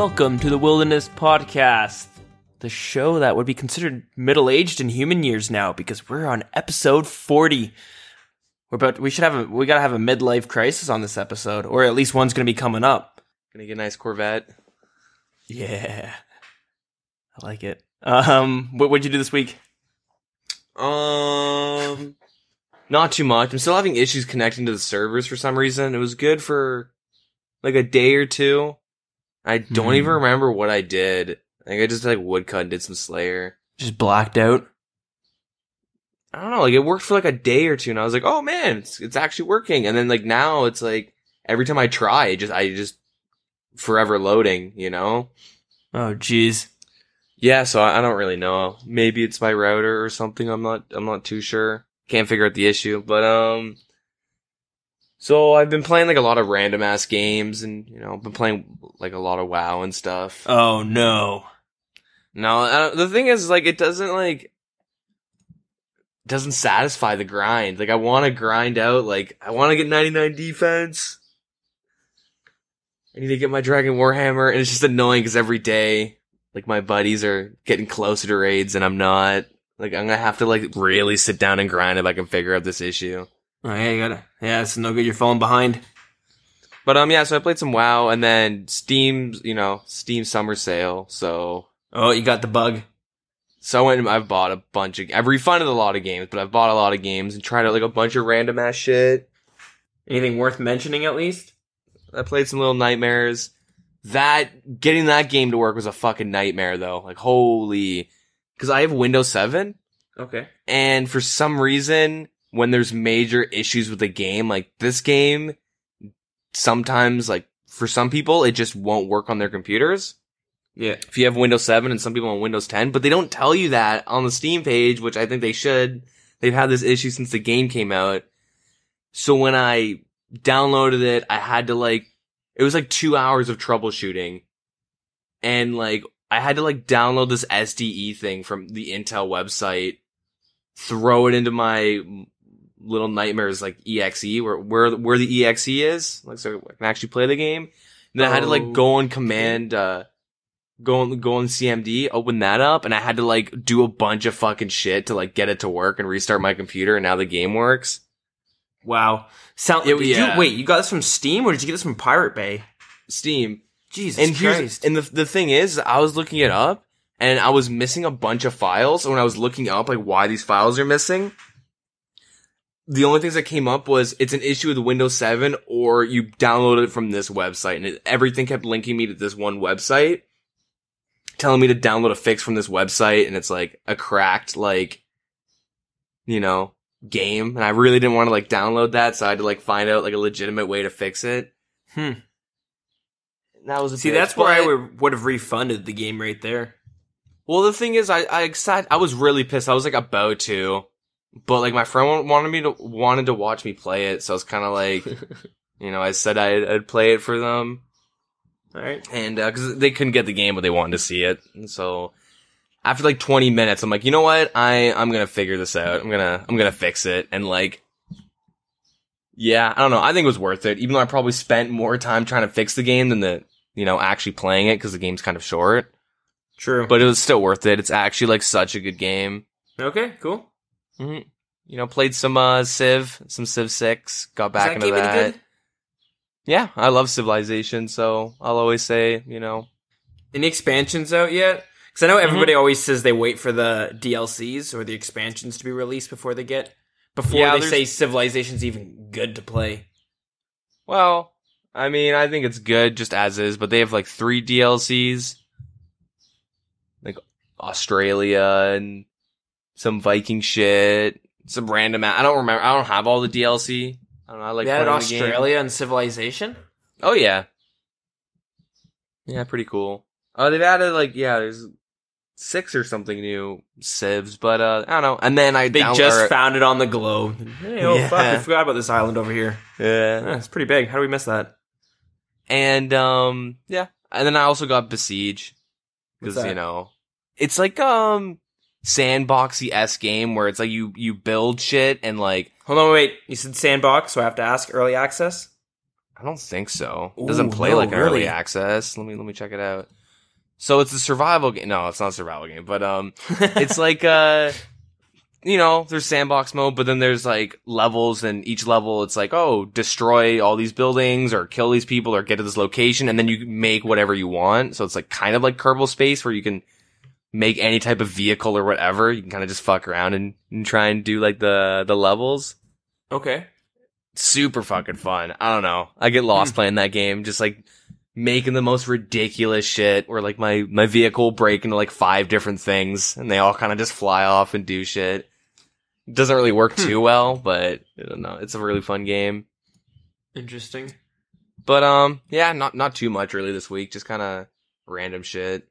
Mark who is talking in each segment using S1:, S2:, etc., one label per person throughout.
S1: welcome to the Wilderness Podcast, the show that would be considered middle aged in human years now because we're on episode 40. We're about, we should have a, we gotta have a midlife crisis on this episode, or at least one's gonna be coming up.
S2: Gonna get a nice Corvette.
S1: Yeah. I like it. Um, what, what'd you do this week?
S2: Um, not too much. I'm still having issues connecting to the servers for some reason. It was good for like a day or two. I don't
S1: Hmm.
S2: even remember what I did. I think I just like woodcut and did some Slayer.
S1: Just blacked out.
S2: I don't know. Like it worked for like a day or two, and I was like, "Oh man, it's it's actually working." And then like now, it's like every time I try, it just I just forever loading. You know?
S1: Oh, jeez.
S2: Yeah. So I, I don't really know. Maybe it's my router or something. I'm not. I'm not too sure. Can't figure out the issue. But um. So I've been playing like a lot of random ass games, and you know, been playing like a lot of WoW and stuff.
S1: Oh, no.
S2: No, the thing is, like, it doesn't like doesn't satisfy the grind. Like, I want to grind out. Like, I want to get 99 defense. I need to get my Dragon Warhammer, and it's just annoying because every day, like, my buddies are getting closer to raids, and I'm not. Like, I'm gonna have to like really sit down and grind if I can figure out this issue.
S1: Oh, yeah, you gotta, yeah, it's no good. You're falling behind.
S2: But um, yeah. So I played some WoW, and then Steam, you know, Steam Summer Sale. So
S1: Oh, you got the bug.
S2: So I went and I've bought a bunch of, I've refunded a lot of games, but I've bought a lot of games and tried out like a bunch of random ass shit.
S1: Anything worth mentioning at least?
S2: I played some little nightmares. That, getting that game to work was a fucking nightmare though. Like holy, cause I have Windows 7
S1: Okay.
S2: and for some reason, when there's major issues with the game, like this game, sometimes like for some people, it just won't work on their computers.
S1: Yeah.
S2: if you have Windows 7 and some people on Windows 10, but they don't tell you that on the Steam page, which I think they should. They've had this issue since the game came out. So when I downloaded it, I had to like, it was like two hours of troubleshooting. And like, I had to like download this SDE thing from the Intel website, throw it into my little nightmares like exe where where where the exe is like so I can actually play the game. And then I had to like go on command uh go on go on CMD, open that up, and I had to like do a bunch of fucking shit to like get it to work and restart my computer, and now the game works.
S1: Wow. Sound.
S2: It- yeah.
S1: you, wait, you got this from Steam or did you get this from Pirate Bay?
S2: Steam.
S1: Jesus
S2: and
S1: Christ.
S2: and the the thing is, I was looking it up and I was missing a bunch of files. And when I was looking up like why these files are missing, the only things that came up was it's an issue with Windows 7 or you downloaded it from this website, and it, everything kept linking me to this one website, telling me to download a fix from this website, and it's like a cracked like, you know, game, and I really didn't want to like download that, so I had to like find out like a legitimate way to fix it.
S1: Hmm.
S2: And That was a
S1: See,
S2: bitch,
S1: that's where I would, would have refunded the game right there.
S2: Well, the thing is, I I excited. I was really pissed. I was like about to, but like my friend wanted me to wanted to watch me play it, so I was kind of like, you know, I said I'd, I'd play it for them,
S1: All right.
S2: and uh, because they couldn't get the game, but they wanted to see it, and so after like 20 minutes, I'm like, you know what? I I'm gonna figure this out. I'm gonna I'm gonna fix it, and like. Yeah, I don't know. I think it was worth it, even though I probably spent more time trying to fix the game than the, you know, actually playing it because the game's kind of short.
S1: True.
S2: But it was still worth it. It's actually like such a good game.
S1: okay, cool.
S2: Hmm You know, played some uh Civ, some Civ Six, got back
S1: that
S2: into that. Yeah, I love Civilization, so I'll always say, you know,
S1: Any expansions out yet? Because I know everybody always says they wait for the DLCs or the expansions to be released before they get before
S2: Yeah,
S1: they
S2: there's-
S1: say Civilization's even good to play.
S2: well, I mean, I think it's good just as is, but they have like three DLCs, like Australia and some Viking shit, some random. I don't remember. I don't have all the DLC. I don't know. I like
S1: they had
S2: playing the game.
S1: Australia and Civilization.
S2: Oh yeah. Yeah, pretty cool. Oh, they've added like yeah, there's six or something new civs, but uh, I don't know. And then I
S1: They
S2: down-
S1: just
S2: or-
S1: found it on the globe. Hey, oh fuck,
S2: Yeah.
S1: we forgot about this island over here.
S2: yeah,
S1: Yeah, it's pretty big. How do we miss that?
S2: and um yeah, and then I also got besiege because you know it's like um sandboxy s game where it's like you you build shit and like
S1: Hold on, wait. You said sandbox, so I have to ask early access.
S2: I don't think so. It doesn't
S1: Ooh,
S2: play
S1: no,
S2: like early
S1: really?
S2: access. Let me let me check it out. So it's a survival game. No, it's not a survival game, but um, it's like uh, you know, there's sandbox mode, but then there's like levels, and each level it's like, oh, destroy all these buildings or kill these people or get to this location, and then you make whatever you want. So it's like kind of like Kerbal Space, where you can make any type of vehicle or whatever. You can kind of just fuck around and, and try and do like the the levels
S1: okay.
S2: super fucking fun. I don't know. I get lost playing that game, just like making the most ridiculous shit where like my, my vehicle break into like five different things and they all kind of just fly off and do shit. It doesn't really work
S1: Hmm.
S2: too well, but I don't know. It's a really fun game.
S1: Interesting.
S2: But um, yeah, not not too much really this week. Just kind of random shit.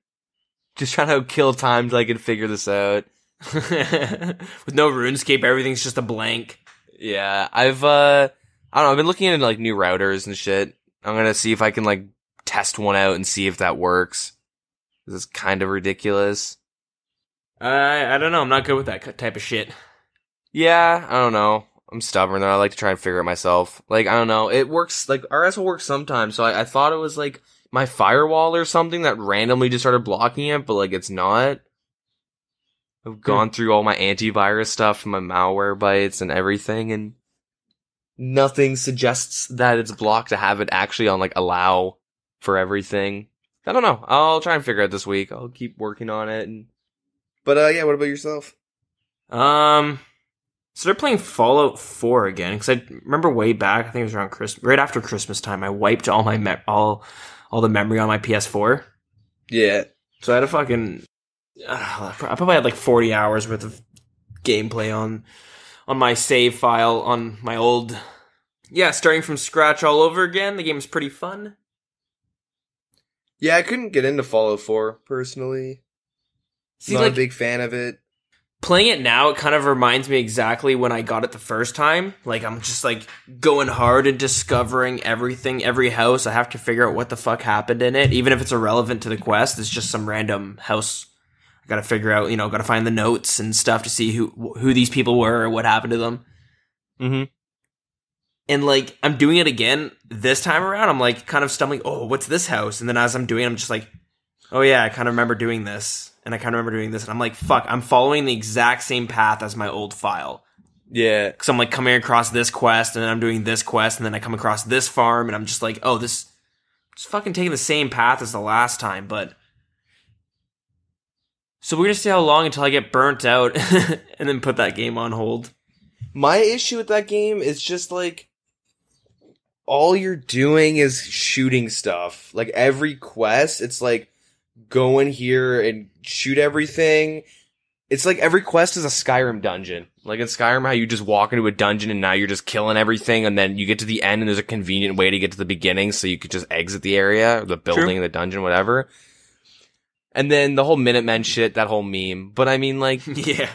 S2: Just trying to kill time till I can figure this out.
S1: With no RuneScape, everything's just a blank.
S2: Yeah, I've uh, I don't know. I've been looking into like new routers and shit. I'm gonna see if I can like test one out and see if that works. This is kind of ridiculous.
S1: I I don't know. I'm not good with that type of shit.
S2: Yeah, I don't know. I'm stubborn though. I like to try and figure it myself. Like I don't know. It works. Like RS will work sometimes. So I, I thought it was like my firewall or something that randomly just started blocking it, but like it's not. I've gone through all my antivirus stuff, my malware bytes, and everything, and nothing suggests that it's blocked to have it actually on like allow for everything. I don't know. I'll try and figure out this week. I'll keep working on it. And... But uh, yeah. What about yourself?
S1: Um, started playing Fallout 4 again because I remember way back. I think it was around Christmas, right after Christmas time. I wiped all my me- all all the memory on my PS4.
S2: Yeah.
S1: So I had a fucking. Uh, I probably had like 40 hours worth of gameplay on on my save file on my old. Yeah, starting from scratch all over again. The game is pretty fun.
S2: Yeah, I couldn't get into Fallout 4 personally.
S1: See,
S2: Not
S1: like
S2: a big fan of it.
S1: Playing it now, it kind of reminds me exactly when I got it the first time. Like I'm just like going hard and discovering everything, every house. I have to figure out what the fuck happened in it, even if it's irrelevant to the quest. It's just some random house. I gotta figure out, you know, gotta find the notes and stuff to see who who these people were or what happened to them.
S2: Mm-hmm.
S1: And like I'm doing it again this time around. I'm like kind of stumbling. Oh, what's this house? And then as I'm doing, it, I'm just like, oh yeah, I kind of remember doing this, and I kind of remember doing this, and I'm like, fuck, I'm following the exact same path as my old file.
S2: Yeah.
S1: Because I'm like coming across this quest, and then I'm doing this quest, and then I come across this farm, and I'm just like, oh, this, just fucking taking the same path as the last time, but. So we're gonna see how long until I get burnt out, and then put that game on hold.
S2: My issue with that game is just like all you're doing is shooting stuff. Like every quest, it's like go in here and shoot everything. It's like every quest is a Skyrim dungeon. Like in Skyrim, how you just walk into a dungeon and now you're just killing everything, and then you get to the end and there's a convenient way to get to the beginning, so you could just exit the area, the building, the dungeon, whatever. And then the whole Minutemen shit, that whole meme. But I mean, like,
S1: yeah.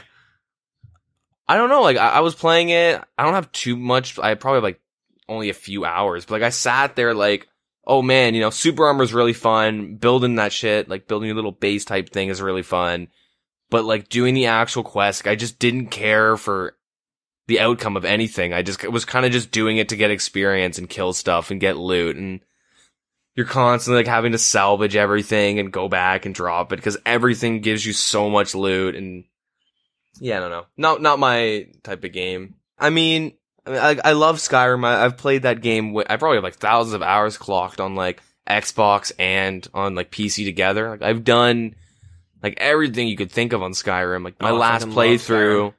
S2: I don't know. Like I, I was playing it. I don't have too much. I probably have like only a few hours, but like I sat there like, oh man, you know, super armor is really fun. Building that shit, like building a little base type thing is really fun. But like doing the actual quest, I just didn't care for the outcome of anything. I just was kind of just doing it to get experience and kill stuff and get loot and you're constantly like having to salvage everything and go back and drop it because everything gives you so much loot and yeah, I don't know. Not not my type of game. I mean, I, mean, I, I love Skyrim. I, I've played that game. I probably have like thousands of hours clocked on like Xbox and on like PC together. Like I've done like everything you could think of on Skyrim. Like my
S1: Oh,
S2: last playthrough,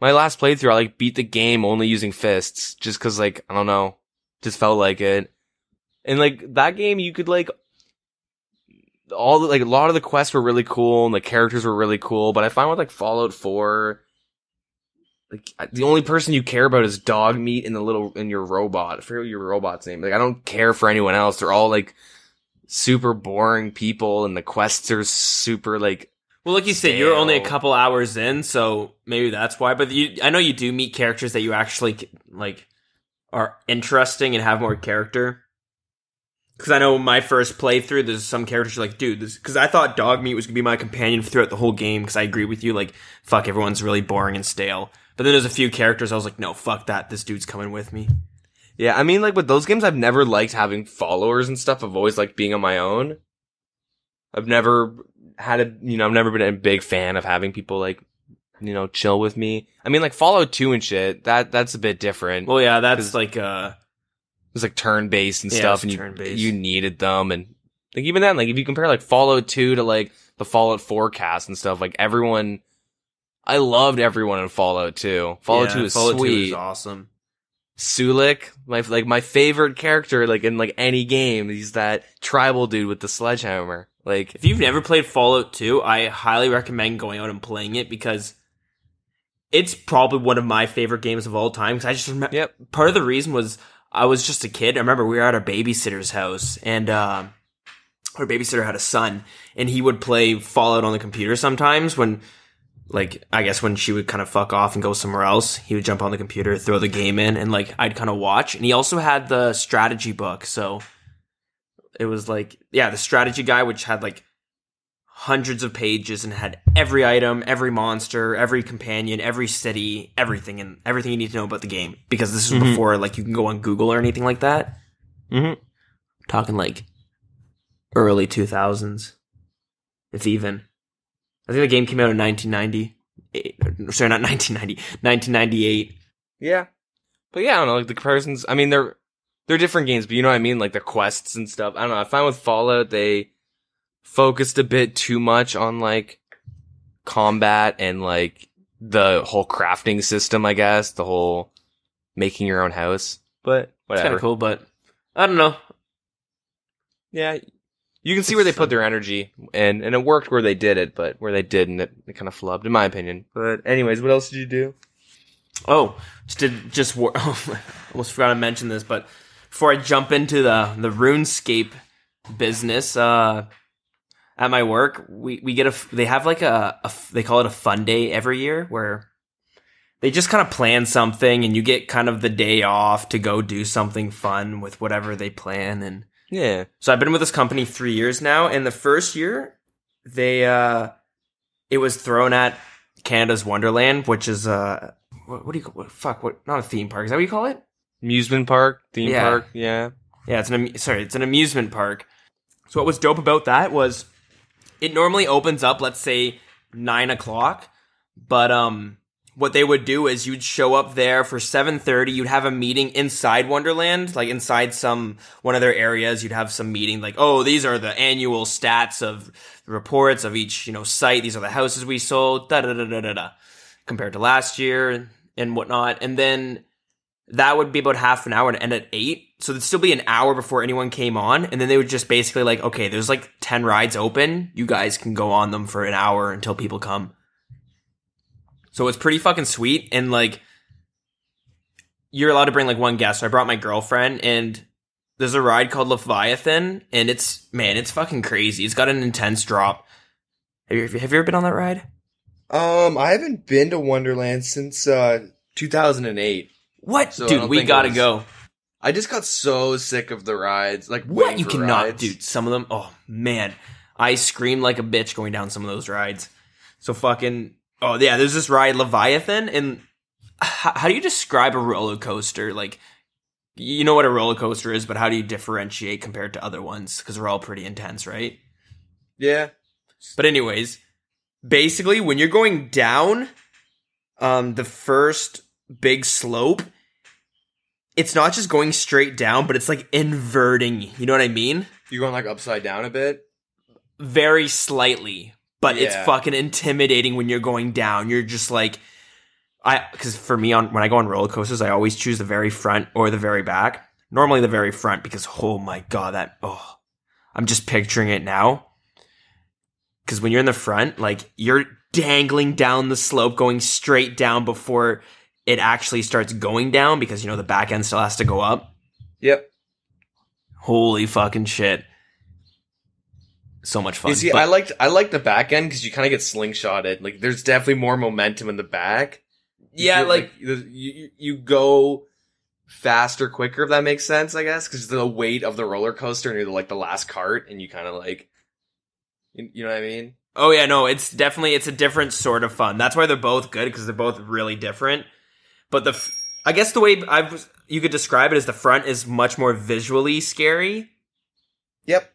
S2: my last playthrough, I like beat the game only using fists, just cause like I don't know, just felt like it. And like that game, you could like all the, like a lot of the quests were really cool and the characters were really cool, but I find with like Fallout 4, like the only person you care about is dog meat in the little in your robot. I forget what your robot's name. Like I don't care for anyone else. They're all like super boring people, and the quests are super like
S1: Well, like you said, you're only a couple hours in, so maybe that's why. But you, I know you do meet characters that you actually like are interesting and have more character. Because I know my first playthrough, there's some characters you're like, dude. Because I thought dog meat was gonna be my companion throughout the whole game. Because I agree with you, like, fuck, everyone's really boring and stale. But then there's a few characters I was like, no, fuck that. This dude's coming with me.
S2: Yeah, I mean, like with those games, I've never liked having followers and stuff. I've always liked being on my own. I've never had a, you know, I've never been a big fan of having people like, you know, chill with me. I mean, like Fallout 2 and shit, that, that's a bit different.
S1: Well, yeah, that's like uh,
S2: it was like turn based and
S1: Yeah,
S2: stuff, and you, you needed them. And like even then, like if you compare like Fallout 2 to like the Fallout 4 cast and stuff, like everyone, I loved everyone in Fallout 2. Fallout
S1: yeah,
S2: 2 is
S1: Fallout
S2: sweet.
S1: 2 is awesome.
S2: Sulik, my like my favorite character, like in like any game, he's that tribal dude with the sledgehammer. Like,
S1: If you've never played Fallout 2, I highly recommend going out and playing it because it's probably one of my favorite games of all time. Because I just remember
S2: yep,
S1: part of the reason was I was just a kid. I remember we were at our babysitter's house, and uh, our babysitter had a son, and he would play Fallout on the computer sometimes. When, like, I guess when she would kind of fuck off and go somewhere else, he would jump on the computer, throw the game in, and like I'd kind of watch. And he also had the strategy book, so it was like, yeah, the strategy guy, which had like hundreds of pages and had every item, every monster, every companion, every city, everything, and everything you need to know about the game. Because this is
S2: Mhm.
S1: before like you can go on Google or anything like that.
S2: Mhm.
S1: Talking like early two thousands, if even. I think the game came out in nineteen ninety. Eh, sorry, not 1990, 1998.
S2: yeah, but yeah, I don't know. Like the comparisons, I mean, they're they're different games, but you know what I mean. Like the quests and stuff. I don't know. I find with Fallout they focused a bit too much on like combat and like the whole crafting system. I guess the whole making your own house, but
S1: It's kind
S2: whatever.
S1: of cool, but I don't know.
S2: Yeah, you can see where they put their energy, and and it worked where they did it, but where they didn't, it, it kind of flubbed, in my opinion. But anyways, what else did you do?
S1: Oh, just did just war- almost forgot to mention this, but before I jump into the the RuneScape business, uh, at my work, we we get a they have like a they call it a fun day every year where they just kind of plan something and you get kind of the day off to go do something fun with whatever they plan and
S2: Yeah,
S1: so I've been with this company three years now, and the first year they uh it was thrown at Canada's Wonderland, which is uh what, what do you call what fuck what not a theme park is that what you call it?
S2: amusement park, theme
S1: Yeah.
S2: park. Yeah,
S1: Yeah, it's an sorry, it's an amusement park. So what was dope about that was it normally opens up, let's say nine o'clock, but um, what they would do is you'd show up there for seven thirty. You'd have a meeting inside Wonderland, like inside some one of their areas. You'd have some meeting, like, oh, these are the annual stats of reports of each you know site. These are the houses we sold, da da da da da da, compared to last year and whatnot, and then that would be about half an hour and end at eight. So it'd still be an hour before anyone came on. And then they would just basically like, okay, there's like 10 rides open. You guys can go on them for an hour until people come. So it's pretty fucking sweet. And like, you're allowed to bring like one guest. So I brought my girlfriend and there's a ride called Leviathan. And it's, man, it's fucking crazy. It's got an intense drop. Have you, have you ever been on that ride?
S2: Um, I haven't been to Wonderland since uh 2008.
S1: What?
S2: So
S1: Dude, we gotta
S2: was-
S1: go.
S2: I just got so sick of the rides. Like
S1: What you cannot,
S2: rides.
S1: dude. Some of them, oh man, I screamed like a bitch going down some of those rides. So fucking, oh yeah, there's this ride Leviathan, and how, how do you describe a roller coaster? Like, you know what a roller coaster is, but how do you differentiate compared to other ones? Because they're all pretty intense, right?
S2: Yeah.
S1: But anyways, basically, when you're going down, um, the first big slope, it's not just going straight down, but it's like inverting. You know what I mean?
S2: You're going like upside down a bit.
S1: very slightly, but it's fucking intimidating when you're going down. You're just like, I because for me on when I go on roller coasters, I always choose the very front or the very back. Normally the very front because oh my god, that oh, I'm just picturing it now. Because when you're in the front, like you're dangling down the slope, going straight down before it actually starts going down because you know the back end still has to go up.
S2: Yep.
S1: Holy fucking shit! So much fun.
S2: You see,
S1: But-
S2: I liked I like the back end because you kind of get slingshotted. Like, there's definitely more momentum in the back.
S1: Yeah,
S2: feel
S1: like
S2: you, you you go faster, quicker. If that makes sense, I guess, because the weight of the roller coaster and you're like the last cart, and you kind of like, you, you know what I mean?
S1: Oh yeah, no, it's definitely it's a different sort of fun. That's why they're both good because they're both really different. But the f- I guess the way I was you could describe it as the front is much more visually scary,
S2: Yep.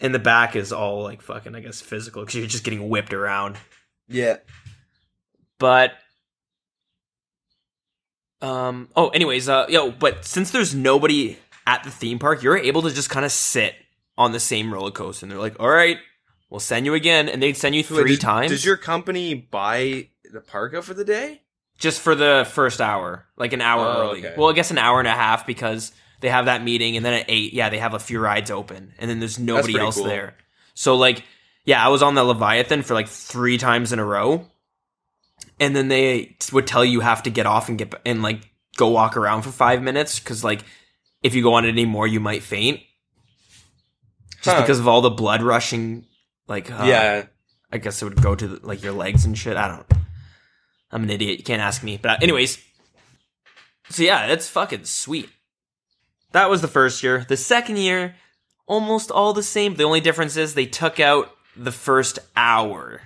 S1: And the back is all like fucking, I guess, physical because you're just getting whipped around.
S2: Yeah.
S1: But um oh anyways, uh yo, but since there's nobody at the theme park, you're able to just kind of sit on the same roller coaster and they're like, "All right, we'll send you again." And they'd send you
S2: Wait,
S1: 3
S2: does-
S1: times
S2: Does your company buy the park out for the day?
S1: just for the first hour, like an hour
S2: Oh,
S1: early.
S2: okay.
S1: Well, I guess an hour and a half because they have that meeting and then at 8, yeah, they have a few rides open and then there's nobody else
S2: cool.
S1: there. So like yeah, I was on the Leviathan for like 3 times in a row. And then they would tell you you have to get off and get and like go walk around for 5 minutes cuz like if you go on it anymore you might faint. Just
S2: Huh.
S1: because of all the blood rushing like uh,
S2: yeah.
S1: I guess it would go to like your legs and shit. I don't. I'm an idiot. You can't ask me. But anyways, so yeah, that's fucking sweet. That was the first year. The second year, almost all the same. The only difference is they took out the first hour,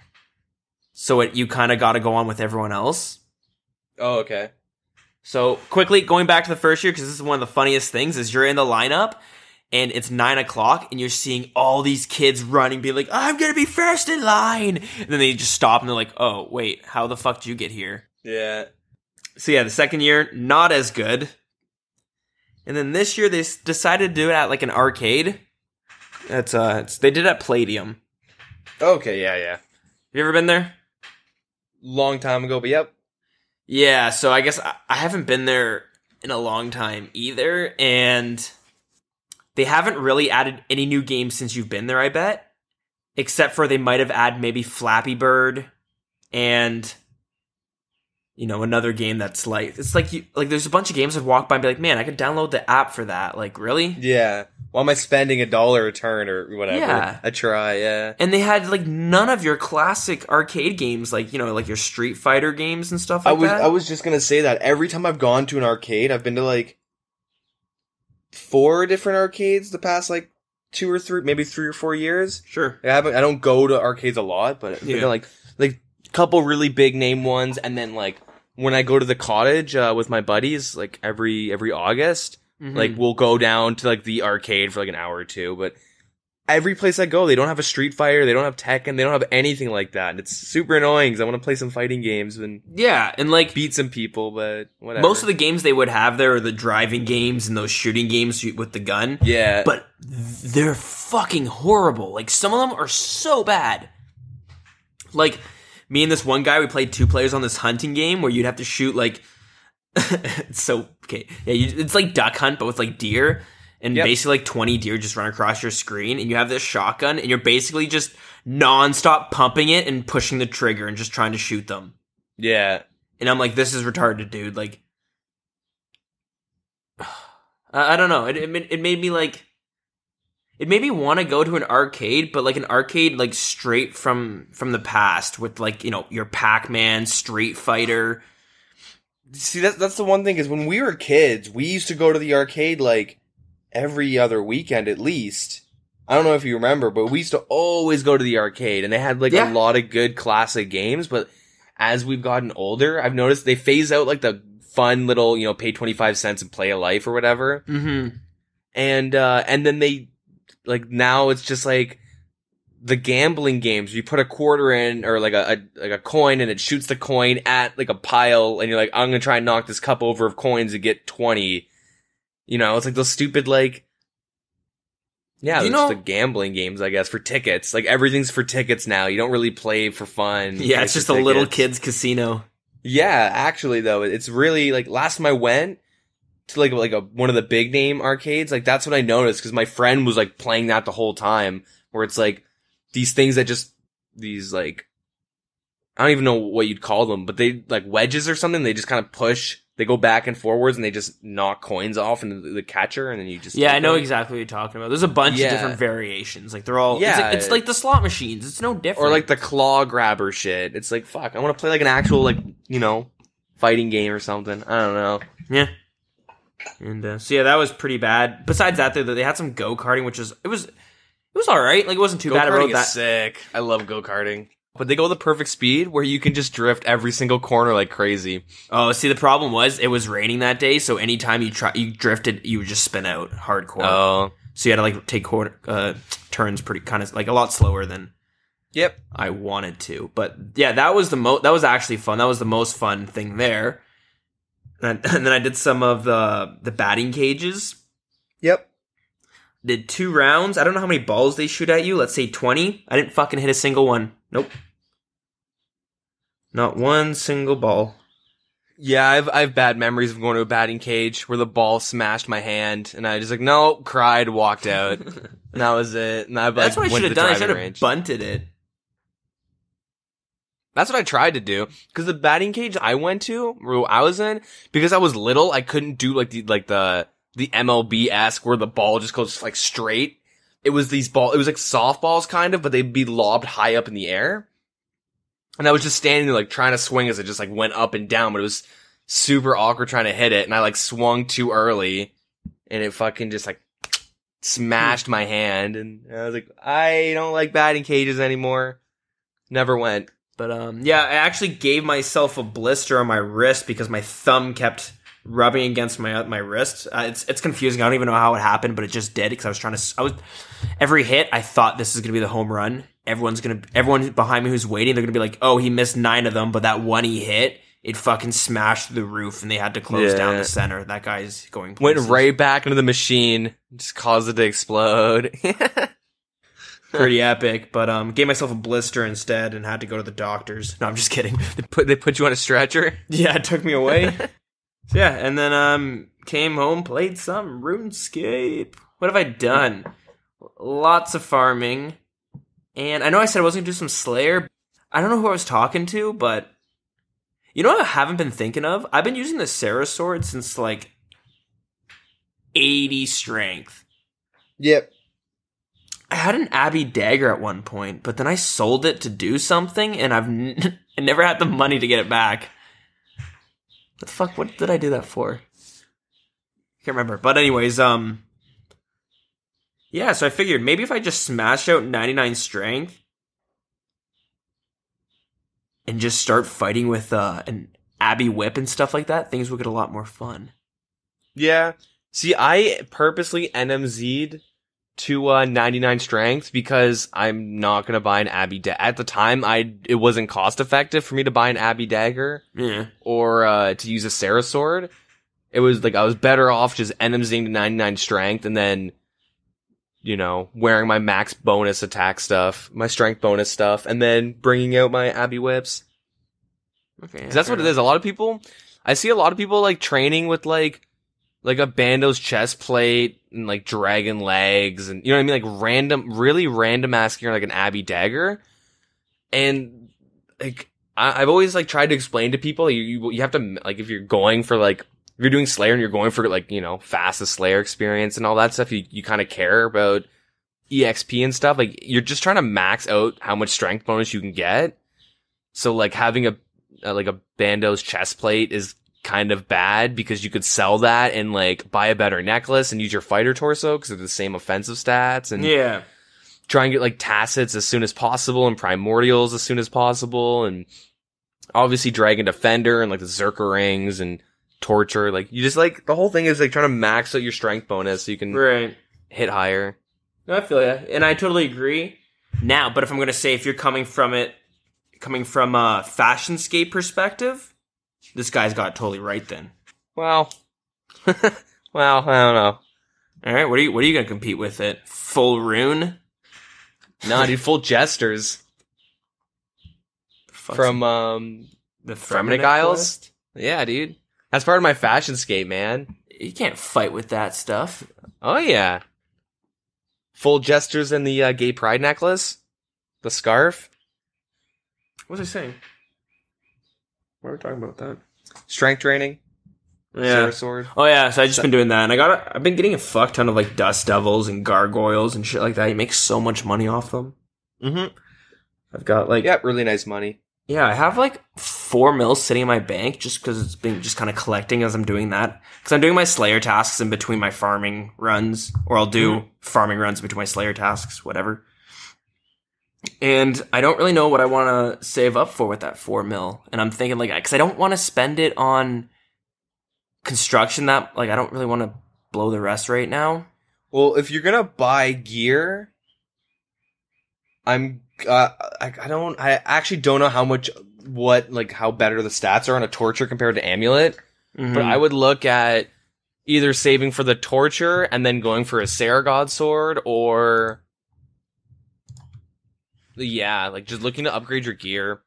S1: so it you kind of got to go on with everyone else.
S2: Oh, okay.
S1: So quickly going back to the first year because this is one of the funniest things is you're in the lineup and it's nine o'clock and you're seeing all these kids running, be like, "I'm gonna be first in line," and then they just stop and they're like, "Oh wait, how the fuck did you get here?"
S2: Yeah.
S1: So yeah, the second year not as good, and then this year they decided to do it at like an arcade. That's uh, it's, they did it at Playdium.
S2: Okay, yeah, yeah.
S1: Have you ever been there?
S2: Long time ago, but yep.
S1: Yeah, so I guess I, I haven't been there in a long time either, and they haven't really added any new games since you've been there, I bet. Except for they might have added maybe Flappy Bird and you know, another game that's like it's like you like there's a bunch of games I've walked by and be like, man, I could download the app for that. Like, really?
S2: Yeah. Why am I spending a dollar a turn or whatever?
S1: Yeah.
S2: A try, yeah.
S1: And they had like none of your classic arcade games, like, you know, like your Street Fighter games and stuff
S2: I
S1: like
S2: was
S1: that.
S2: I was just gonna say that every time I've gone to an arcade, I've been to like four different arcades the past like two or three, maybe three or four years.
S1: sure.
S2: I haven't. I don't go to arcades a lot, but
S1: Yeah.
S2: like like a couple really big name ones, and then like when I go to the cottage uh, with my buddies, like every every August,
S1: Mhm.
S2: like we'll go down to like the arcade for like an hour or two. But every place I go, they don't have a Street Fighter, they don't have Tekken, they don't have anything like that, and it's super annoying because I want to play some fighting games and
S1: yeah, and like
S2: beat some people, but whatever.
S1: Most of the games they would have there are the driving games and those shooting games with the gun.
S2: yeah,
S1: But they're fucking horrible. Like some of them are so bad. Like me and this one guy, we played two players on this hunting game where you'd have to shoot like it's so okay. Yeah, you, it's like duck hunt but with like deer. And
S2: Yep.
S1: basically like 20 deer just run across your screen and you have this shotgun and you're basically just nonstop pumping it and pushing the trigger and just trying to shoot them.
S2: yeah,
S1: And I'm like, this is retarded, dude. Like, I, I don't know. It, it it made me like, it made me want to go to an arcade, but like an arcade like straight from from the past with like you know your Pac Man, Street Fighter.
S2: See, that's that's the one thing is when we were kids, we used to go to the arcade like every other weekend at least. I don't know if you remember, but we used to always go to the arcade, and they had like
S1: Yeah.
S2: a lot of good classic games. But as we've gotten older, I've noticed they phase out like the fun little, you know, pay twenty five cents and play a life or whatever,
S1: Mm-hmm.
S2: and uh and then they like now it's just like the gambling games. You put a quarter in or like a, a like a coin and it shoots the coin at like a pile and you're like, I'm gonna try and knock this cup over of coins and get twenty. You know, it's like those stupid like Yeah,
S1: you
S2: it's
S1: know-
S2: the gambling games, I guess, for tickets. Like everything's for tickets now. You don't really play for fun.
S1: Yeah, it's just a little kid's casino.
S2: Yeah, actually though, it's really like last time I went to like like a one of the big name arcades, like that's what I noticed because my friend was like playing that the whole time. Where it's like these things that just these like I don't even know what you'd call them, but they like wedges or something. They just kind of push. They go back and forwards, and they just knock coins off into the, catcher, and then you just
S1: Yeah, I know
S2: them.
S1: exactly what you're talking about. There's a bunch
S2: Yeah.
S1: of different variations. Like they're all It's
S2: Yeah.
S1: like, it's like the slot machines. It's no different.
S2: or like the claw grabber shit. It's like fuck. I want to play like an actual like you know fighting game or something. I don't know.
S1: Yeah. And uh, so yeah, that was pretty bad. Besides that, they, they had some go karting, which is it was it was all right. Like it wasn't too bad. I rode
S2: is
S1: that.
S2: sick. I love go karting. but they go the perfect speed where you can just drift every single corner like crazy.
S1: Oh, see, the problem was it was raining that day, so anytime you try you drifted, you would just spin out hardcore.
S2: Oh,
S1: so you had to like take quarter, uh, turns pretty kind of like a lot slower than
S2: yep.
S1: I wanted to. But yeah, that was the most. that was actually fun. That was the most fun thing there. And, and then I did some of the the batting cages.
S2: Yep.
S1: Did two rounds. I don't know how many balls they shoot at you. Let's say twenty. I didn't fucking hit a single one. Nope. Not one single ball.
S2: Yeah, I've I have bad memories of going to a batting cage where the ball smashed my hand, and I just like no, cried, walked out, and that was it. And I like,
S1: That's what I should have done. I should have bunted it.
S2: That's what I tried to do because the batting cage I went to, where I was in, because I was little, I couldn't do like the like the the MLB esque where the ball just goes like straight. It was these ball. It was like softballs kind of, but they'd be lobbed high up in the air. And I was just standing there like trying to swing as it just like went up and down, but it was super awkward trying to hit it, and I like swung too early, and it fucking just like smashed my hand, and I was like, I don't like batting cages anymore. Never went.
S1: But um, yeah, I actually gave myself a blister on my wrist because my thumb kept rubbing against my my wrist. Uh, it's it's confusing. I don't even know how it happened, but it just did because I was trying to. I was every hit. I thought this is gonna be the home run. Everyone's gonna everyone behind me who's waiting. They're gonna be like, oh, he missed nine of them, but that one he hit. It fucking smashed the roof, and they had to close down the center. That guy's going
S2: Went right back into the machine, just caused it to explode.
S1: pretty epic. But um, gave myself a blister instead, and had to go to the doctors. No, I'm just kidding.
S2: they put they put you on a stretcher.
S1: Yeah, it took me away. So, yeah, and then um came home, played some RuneScape. What have I done? Lots of farming. And I know I said I was gonna do some Slayer. I don't know who I was talking to, but you know what I haven't been thinking of? I've been using the Sara sword since like 80 strength.
S2: Yep.
S1: I had an Abbey dagger at one point, but then I sold it to do something, and I've n- I never had the money to get it back. What the fuck? What did I do that for? I Can't remember. But anyways, um, yeah. So I figured maybe if I just smash out ninety nine strength and just start fighting with uh an Abbey whip and stuff like that, things will get a lot more fun.
S2: Yeah. See, I purposely NMZ'd to uh, 99 strength because I'm not gonna buy an Abbey. Da- At the time, I it wasn't cost effective for me to buy an Abbey dagger
S1: Yeah.
S2: or uh, to use a Sara sword. It was like I was better off just NMZing to 99 strength and then, you know, wearing my max bonus attack stuff, my strength bonus stuff, and then bringing out my Abbey whips.
S1: Okay.
S2: that's what it is. A lot of people, I see a lot of people like training with like, like a Bandos chest plate and like dragon legs and you know what I mean? Like random, really random ass gear like an Abbey dagger. And like, I, I've always like tried to explain to people, you, you, you have to, like, if you're going for like, if you're doing Slayer and you're going for like, you know, fastest Slayer experience and all that stuff, you, you kind of care about EXP and stuff. Like, you're just trying to max out how much strength bonus you can get. So like having a, uh, like a Bando's chest plate is kind of bad because you could sell that and like buy a better necklace and use your fighter torso because they're the same offensive stats and
S1: Yeah.
S2: try and get like tassets as soon as possible and primordials as soon as possible and obviously dragon defender and like the zerker rings and torture like you just like the whole thing is like trying to max out your strength bonus so you can
S1: Right.
S2: hit higher
S1: No, I feel ya, and I totally agree. Now, but if I'm gonna say if you're coming from it, coming from a fashion scape perspective, this guy's got it totally right. Then,
S2: well well i don't know
S1: all right, what are you what are you gonna compete with it? Full rune
S2: no dude full jesters from um
S1: the
S2: Fremennik Isles? yeah dude that's part of my fashion scape man
S1: You can't fight with that stuff.
S2: oh yeah full jesters and the uh, gay pride necklace the scarf
S1: What was I saying? Why are we talking about that?
S2: strength training
S1: Yeah.
S2: Sword
S1: Oh yeah, so I just been doing that, and I got a, I've been getting a fuck ton of like dust devils and gargoyles and shit like that. You make so much money off them.
S2: mm-hmm
S1: I've got like
S2: yeah really nice money
S1: Yeah, I have like four mils sitting in my bank just because it's been just kind of collecting as I'm doing that. Because I'm doing my Slayer tasks in between my farming runs, or I'll do farming runs between my Slayer tasks, whatever. And I don't really know what I want to save up for with that four mil. And I'm thinking like, because I don't want to spend it on construction. That like I don't really want to blow the rest right now.
S2: Well, if you're gonna buy gear, I'm uh, I, I don't I actually don't know how much what like how better the stats are on a torture compared to amulet,
S1: Mm-hmm.
S2: but I would look at either saving for the torture and then going for a Saragod sword or yeah, like just looking to upgrade your gear.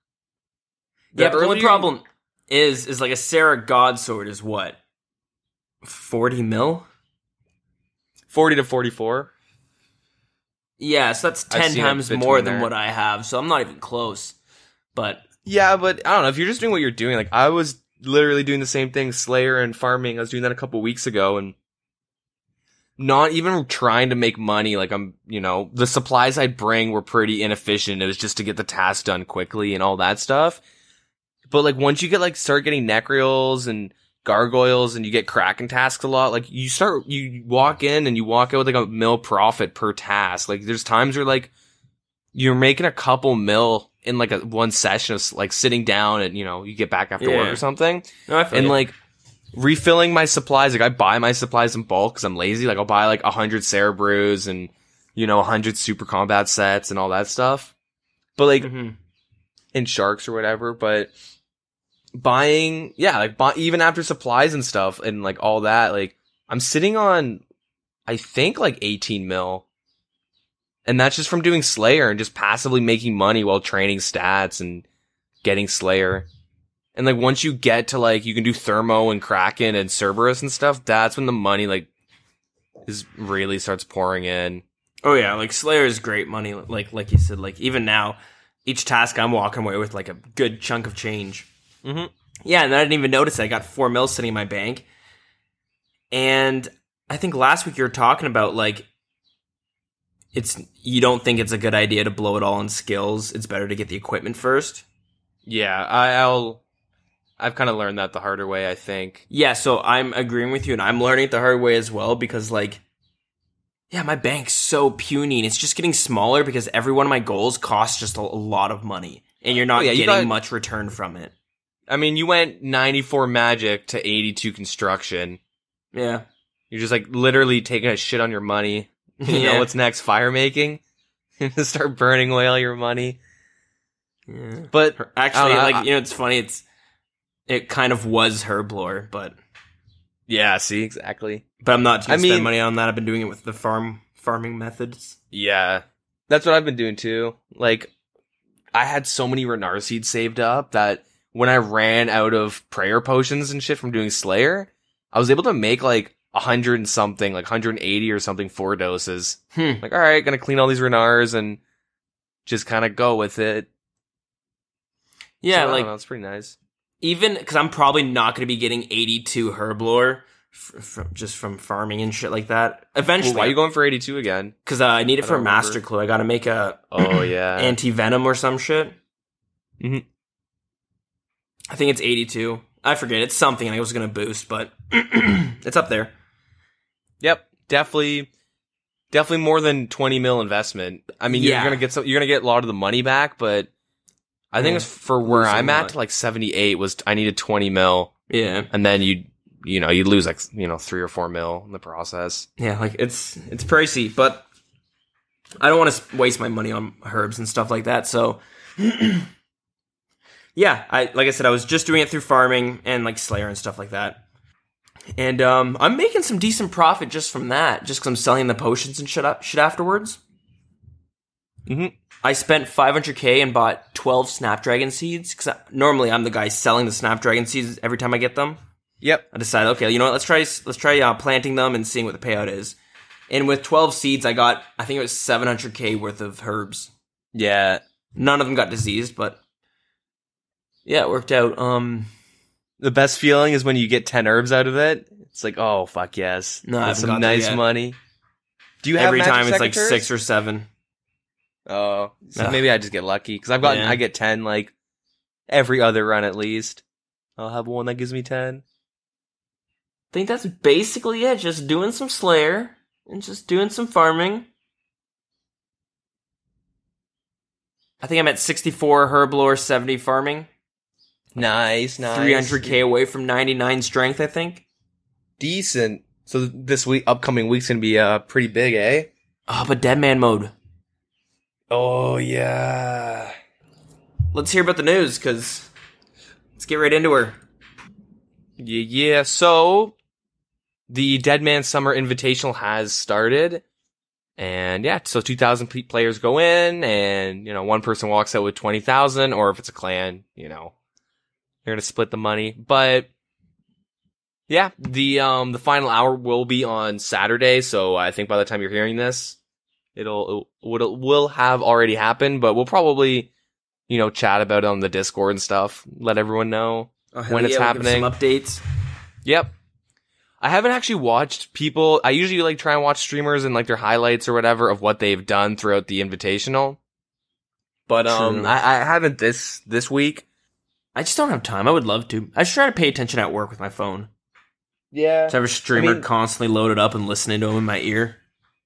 S1: yeah. But the only problem is is like a Sara God sword is what forty mil.
S2: 40 to 44.
S1: Yeah, so that's ten times more than
S2: there.
S1: what I have. So I'm not even close. But
S2: Yeah, but I don't know if you're just doing what you're doing. Like I was literally doing the same thing, Slayer and farming. I was doing that a couple weeks ago, and not even trying to make money. Like I'm, you know, the supplies I'd bring were pretty inefficient. It was just to get the task done quickly and all that stuff. But like once you get like start getting nechryaels and gargoyles and you get kraken tasks a lot, like you start you walk in and you walk out with like a mil profit per task. Like there's times where like you're making a couple mil in like a one session of like sitting down and you know you get back after work or something
S1: no, I feel
S2: and
S1: you.
S2: like refilling my supplies. Like i buy my supplies in bulk because i'm lazy. Like i'll buy like a 100 sara brews and you know a 100 super combat sets and all that stuff. But like
S1: Mhm.
S2: in sharks or whatever. But buying yeah like buy, even after supplies and stuff and like all that like i'm sitting on i think like 18 mil. And that's just from doing slayer and just passively making money while training stats and getting slayer and like once you get to like you can do thermo and kraken and cerberus and stuff that's when the money like is really starts pouring in
S1: Oh yeah, like Slayer is great money. Like like you said, like even now, each task I'm walking away with like a good chunk of change.
S2: Mhm.
S1: Yeah, and I didn't even notice it. I got four mil sitting in my bank, and I think last week you were talking about like it's you don't think it's a good idea to blow it all on skills. It's better to get the equipment first.
S2: yeah I, i'll i've kind of learned that the harder way i think
S1: Yeah, so I'm agreeing with you, and I'm learning it the hard way as well because, like, yeah, my bank's so puny, and it's just getting smaller because every one of my goals costs just a, a lot of money, and you're not
S2: Oh, yeah, you
S1: getting
S2: got-
S1: much return from it.
S2: I mean, you went 94 magic to 82 construction.
S1: Yeah,
S2: You're just like literally taking a shit on your money. You
S1: Yeah.
S2: know what's next? Fire making. Start burning away all your money.
S1: yeah.
S2: But
S1: Actually,
S2: know,
S1: like
S2: I-
S1: you know, it's funny. It's it kind of was her herblore, but
S2: yeah, see exactly.
S1: but I'm not
S2: I
S1: gonna spend
S2: mean-
S1: money on that. I've been doing it with the farm farming methods.
S2: Yeah, that's what I've been doing too. Like, I had so many Ranarr seeds saved up that when I ran out of prayer potions and shit from doing Slayer, I was able to make like a hundred and something, like 180 or something, four doses.
S1: Hmm.
S2: Like, all right, gonna clean all these Ranarrs and just kind of go with it.
S1: Yeah,
S2: So, I
S1: like
S2: it's pretty nice.
S1: Even because I'm probably not going to be getting 82 herblore f- from just from farming and shit like that. Eventually,
S2: Well, why are you going for 82 again?
S1: Because uh, I need it
S2: I
S1: for Master
S2: remember.
S1: Clue. I got to make a
S2: Oh yeah,
S1: anti venom or some shit.
S2: Mhm.
S1: I think it's 82. I forget. It's something I was going to boost, but it's up there.
S2: Yep, definitely, definitely more than twenty mil investment. I mean,
S1: Yeah.
S2: you're gonna get some, you're gonna get a lot of the money back, but I think
S1: Yeah.
S2: it's for where
S1: Losing
S2: I'm at like seventy eight was I needed twenty mil,
S1: Yeah,
S2: and then you you know you lose like you know three or four mil in the process.
S1: yeah. Like it's it's pricey, but I don't want to waste my money on herbs and stuff like that. So. Yeah, I like I said, I was just doing it through farming and like Slayer and stuff like that, and um, I'm making some decent profit just from that, just because I'm selling the potions and shit up shit afterwards.
S2: Mhm.
S1: I spent 500k and bought 12 Snapdragon seeds because normally I'm the guy selling the Snapdragon seeds every time I get them.
S2: Yep.
S1: I decided, okay, you know what? Let's try let's try uh, planting them and seeing what the payout is. And with 12 seeds, I got I think it was 700k worth of herbs.
S2: Yeah.
S1: None of them got diseased, but yeah, it worked out. Um,
S2: The best feeling is when you get ten herbs out of it. It's like, oh fuck yes,
S1: No,
S2: some nice money. Do you have
S1: every time it's like six or seven.
S2: Oh, so
S1: Ugh.
S2: maybe I just get lucky because I've gotten
S1: Yeah.
S2: I get ten like every other run at least. I'll have one that gives me ten.
S1: I think that's basically it. Just doing some Slayer and just doing some farming. I think I'm at 64 Herblore, 70 farming.
S2: Nice, nice.
S1: 300k away from 99 strength, I think.
S2: Decent. So this week, upcoming week's gonna be uh pretty big, eh?
S1: Oh, but dead man mode.
S2: Oh yeah.
S1: Let's hear about the news, cause let's get right into her.
S2: Yeah, yeah. So the Dead Man Summer Invitational has started. And yeah, so 2,000 p- players go in and, you know, one person walks out with 20,000 or if it's a clan, you know, they're going to split the money. But yeah, the, um, the final hour will be on Saturday. So I think by the time you're hearing this, it'll, it'll, will have already happened, but we'll probably, you know, chat about it on the Discord and stuff. Let everyone know
S1: Oh,
S2: when it's happening.
S1: Some updates.
S2: Yep. I haven't actually watched people. I usually like try and watch streamers and like their highlights or whatever of what they've done throughout the invitational. But um, I, I haven't this this week.
S1: I just don't have time. I would love to. I should try to pay attention at work with my phone.
S2: Yeah.
S1: To have a streamer
S2: mean-
S1: constantly loaded up and listening to him in my ear.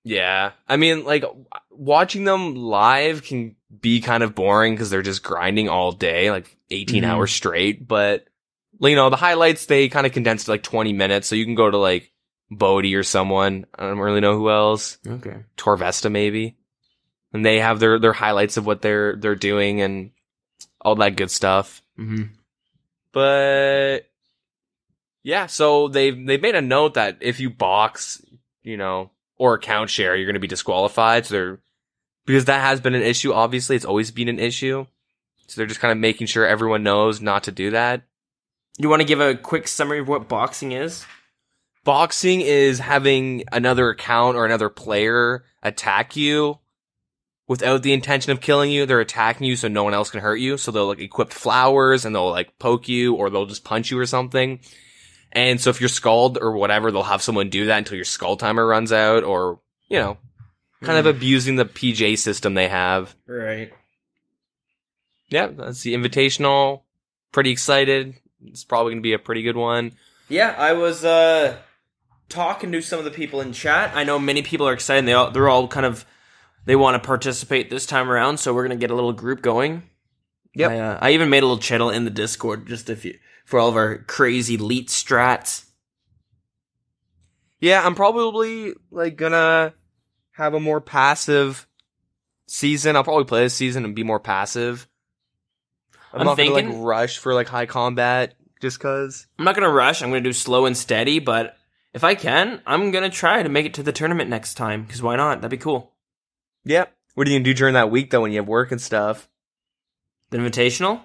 S2: Yeah. I mean, like watching them live can be kind of boring because they're just grinding all day, like 18
S1: Mhm.
S2: hours straight. But you know, the highlights they kind of condensed to like 20 minutes, so you can go to like B0aty or someone. I don't really know who else.
S1: Okay.
S2: Torvesta maybe. And they have their, their highlights of what they're they're doing and all that good stuff.
S1: Mm-hmm.
S2: But yeah, so they've they've made a note that if you box, you know, or account share, you're gonna be disqualified. So they're because that has been an issue, obviously, it's always been an issue. So they're just kind of making sure everyone knows not to do that.
S1: You want to give a quick summary of what boxing is?
S2: Boxing is having another account or another player attack you without the intention of killing you. They're attacking you so no one else can hurt you. So they'll like equip flowers and they'll like poke you or they'll just punch you or something. And so if you're skulled or whatever, they'll have someone do that until your skull timer runs out or, you know, kind of abusing the PJ system they have.
S1: Right.
S2: Yeah, that's the invitational. Pretty excited. It's probably going to be a pretty good one.
S1: Yeah, I was uh talking to some of the people in chat. I know many people are excited. They all they're all kind of they want to participate this time around, so we're gonna get a little group going.
S2: Yeah,
S1: I, uh, I even made a little channel in the Discord just if you for all of our crazy elite strats.
S2: Yeah, I'm probably like gonna have a more passive season. I'll probably play this season and be more passive. I'm,
S1: I'm
S2: not gonna like rush for like high combat just cause.
S1: I'm not gonna rush. I'm gonna do slow and steady, but if I can, I'm gonna try to make it to the tournament next time. Because why not? That'd be cool.
S2: Yep. What are you gonna do during that week though when you have work and stuff?
S1: The invitational.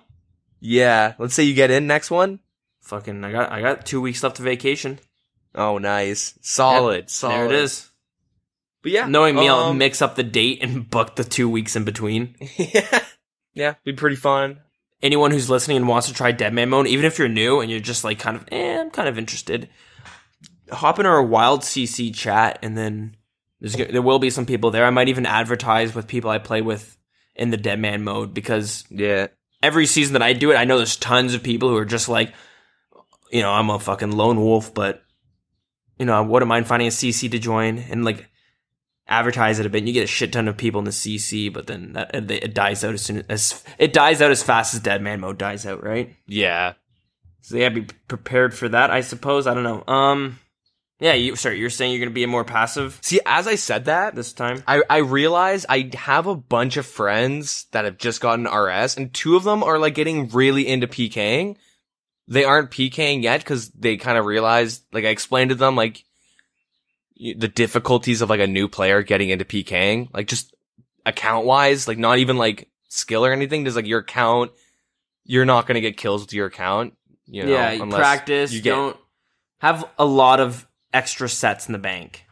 S2: Yeah. Let's say you get in next one.
S1: Fucking, I got I got two weeks left of vacation.
S2: Oh, nice. Solid. Solid.
S1: There it is.
S2: But yeah.
S1: Knowing me, I'll
S2: um,
S1: mix up the date and book the two weeks in between.
S2: yeah. Yeah. Be pretty fun.
S1: Anyone who's listening and wants to try Deadman Mode, even if you're new and you're just like kind of, eh, I'm kind of interested, hop into our Wild CC chat, and then there's there will be some people there. I might even advertise with people I play with in the Deadman Mode because
S2: Yeah.
S1: Every season that I do it, I know there's tons of people who are just like, you know, I'm a fucking lone wolf, but you know, I wouldn't mind finding a CC to join and like advertise it a bit. And you get a shit ton of people in the CC, but then that, it, it dies out as soon as it dies out as fast as Dead Man mode dies out, right?
S2: Yeah.
S1: So yeah, be prepared for that, I suppose. I don't know. Um, yeah, you sorry, you're saying you're gonna be more passive
S2: See, as I said that,
S1: this time.
S2: I, I realize I have a bunch of friends that have just gotten RS, and two of them are like getting really into PKing. They aren't PKing yet because they kind of realized, like I explained to them, like the difficulties of like a new player getting into PKing, like just account wise, like not even like skill or anything. Just like your account, you're not gonna get kills with your account. You know,
S1: yeah, you
S2: unless
S1: practice.
S2: you get-
S1: don't have a lot of extra sets in the bank.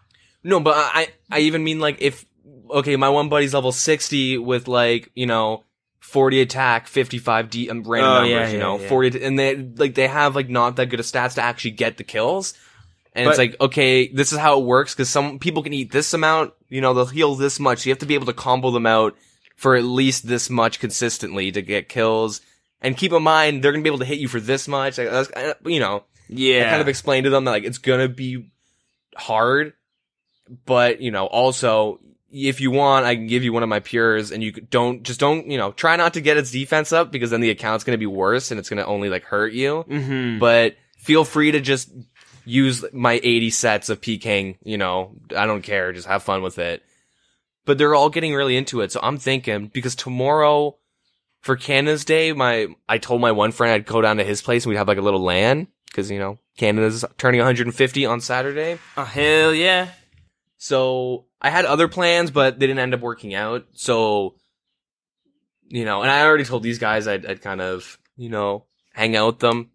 S2: No, but I I even mean like if okay, my one buddy's level sixty with like you know forty attack, fifty five D um, random
S1: Oh,
S2: numbers,
S1: yeah,
S2: you know
S1: yeah.
S2: forty, and they like they have like not that good of stats to actually get the kills, and it's like okay, this is how it works because some people can eat this amount, you know, they'll heal this much. You have to be able to combo them out for at least this much consistently to get kills. And keep in mind, they're gonna be able to hit you for this much. Like, uh, you know,
S1: Yeah,
S2: I kind of explained to them that like it's gonna be hard, but you know, also if you want, I can give you one of my pures and you don't, just don't, you know, try not to get its defense up because then the account's going to be worse and it's going to only like hurt you.
S1: Mm-hmm.
S2: But feel free to just use my 80 sets of PKing, you know, I don't care. Just have fun with it. But they're all getting really into it. So I'm thinking because tomorrow for Canada's Day, my, I told my one friend I'd go down to his place and we'd have like a little LAN because, you know, Canada's turning 150 on Saturday.
S1: oh hell yeah!
S2: So I had other plans, but they didn't end up working out. So, you know, and I already told these guys I'd, I'd kind of, you know, hang out with them.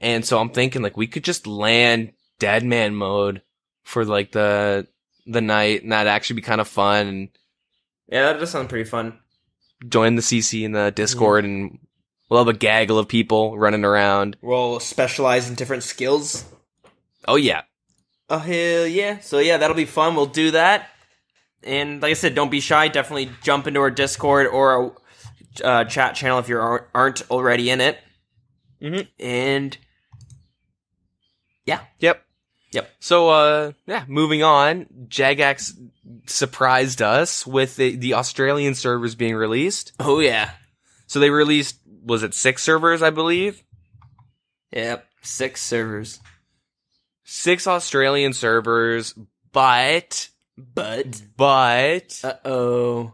S2: And so I'm thinking like we could just land dead man mode for like the, the night and that'd actually be kind of fun
S1: Yeah, that does sound pretty fun.
S2: join the CC in the Discord mm-hmm. and we'll have a gaggle of people running around.
S1: We'll specialize in different skills.
S2: Oh yeah.
S1: Oh hell yeah! So yeah, that'll be fun. We'll do that. And like I said, don't be shy. Definitely jump into our Discord or our uh, chat channel if you aren't- already in it.
S2: Mhm.
S1: And yeah,
S2: Yep.
S1: Yep.
S2: So, uh, yeah, moving on. Jagex surprised us with the, the Australian servers being released.
S1: oh yeah,
S2: So they released, was it six servers, I believe?
S1: yep. Six servers,
S2: Six Australian servers, but,
S1: but
S2: but,
S1: uh oh,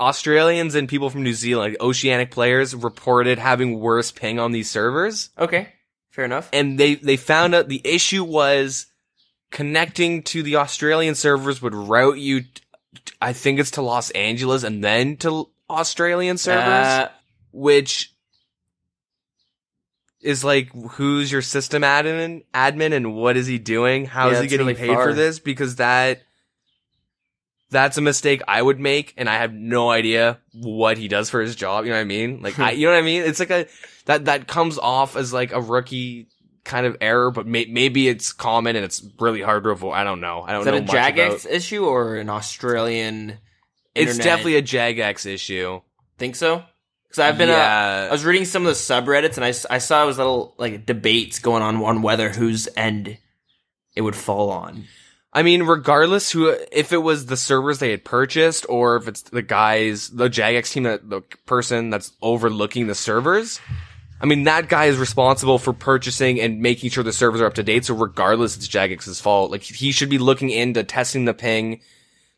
S2: Australians and people from New Zealand, oceanic players, reported having worse ping on these servers.
S1: okay, fair enough.
S2: and they they found out the issue was connecting to the Australian servers would route you t- I think it's to Los Angeles and then to Australian servers
S1: Uh,
S2: which is like who's your system admin admin and what is he doing how is
S1: Yeah,
S2: he getting
S1: really
S2: paid
S1: far.
S2: for this because that that's a mistake I would make and I have no idea what he does for his job you know what I mean like I hmm. you know what I mean it's like a that that comes off as like a rookie kind of error but may, maybe it's common and it's really hard to avoid I don't know I don't know.
S1: is that
S2: know
S1: a Jagex
S2: about
S1: issue or an Australian?
S2: it's definitely a Jagex issue
S1: think so. Because I've been uh. I was reading some of the subreddits and I, I saw it was little like debates going on on whether whose end it would fall on.
S2: I mean, regardless who, if it was the servers they had purchased or if it's the guys, the Jagex team, that the person that's overlooking the servers. I mean, that guy is responsible for purchasing and making sure the servers are up to date. So regardless, it's Jagex's fault. Like he should be looking into testing the ping.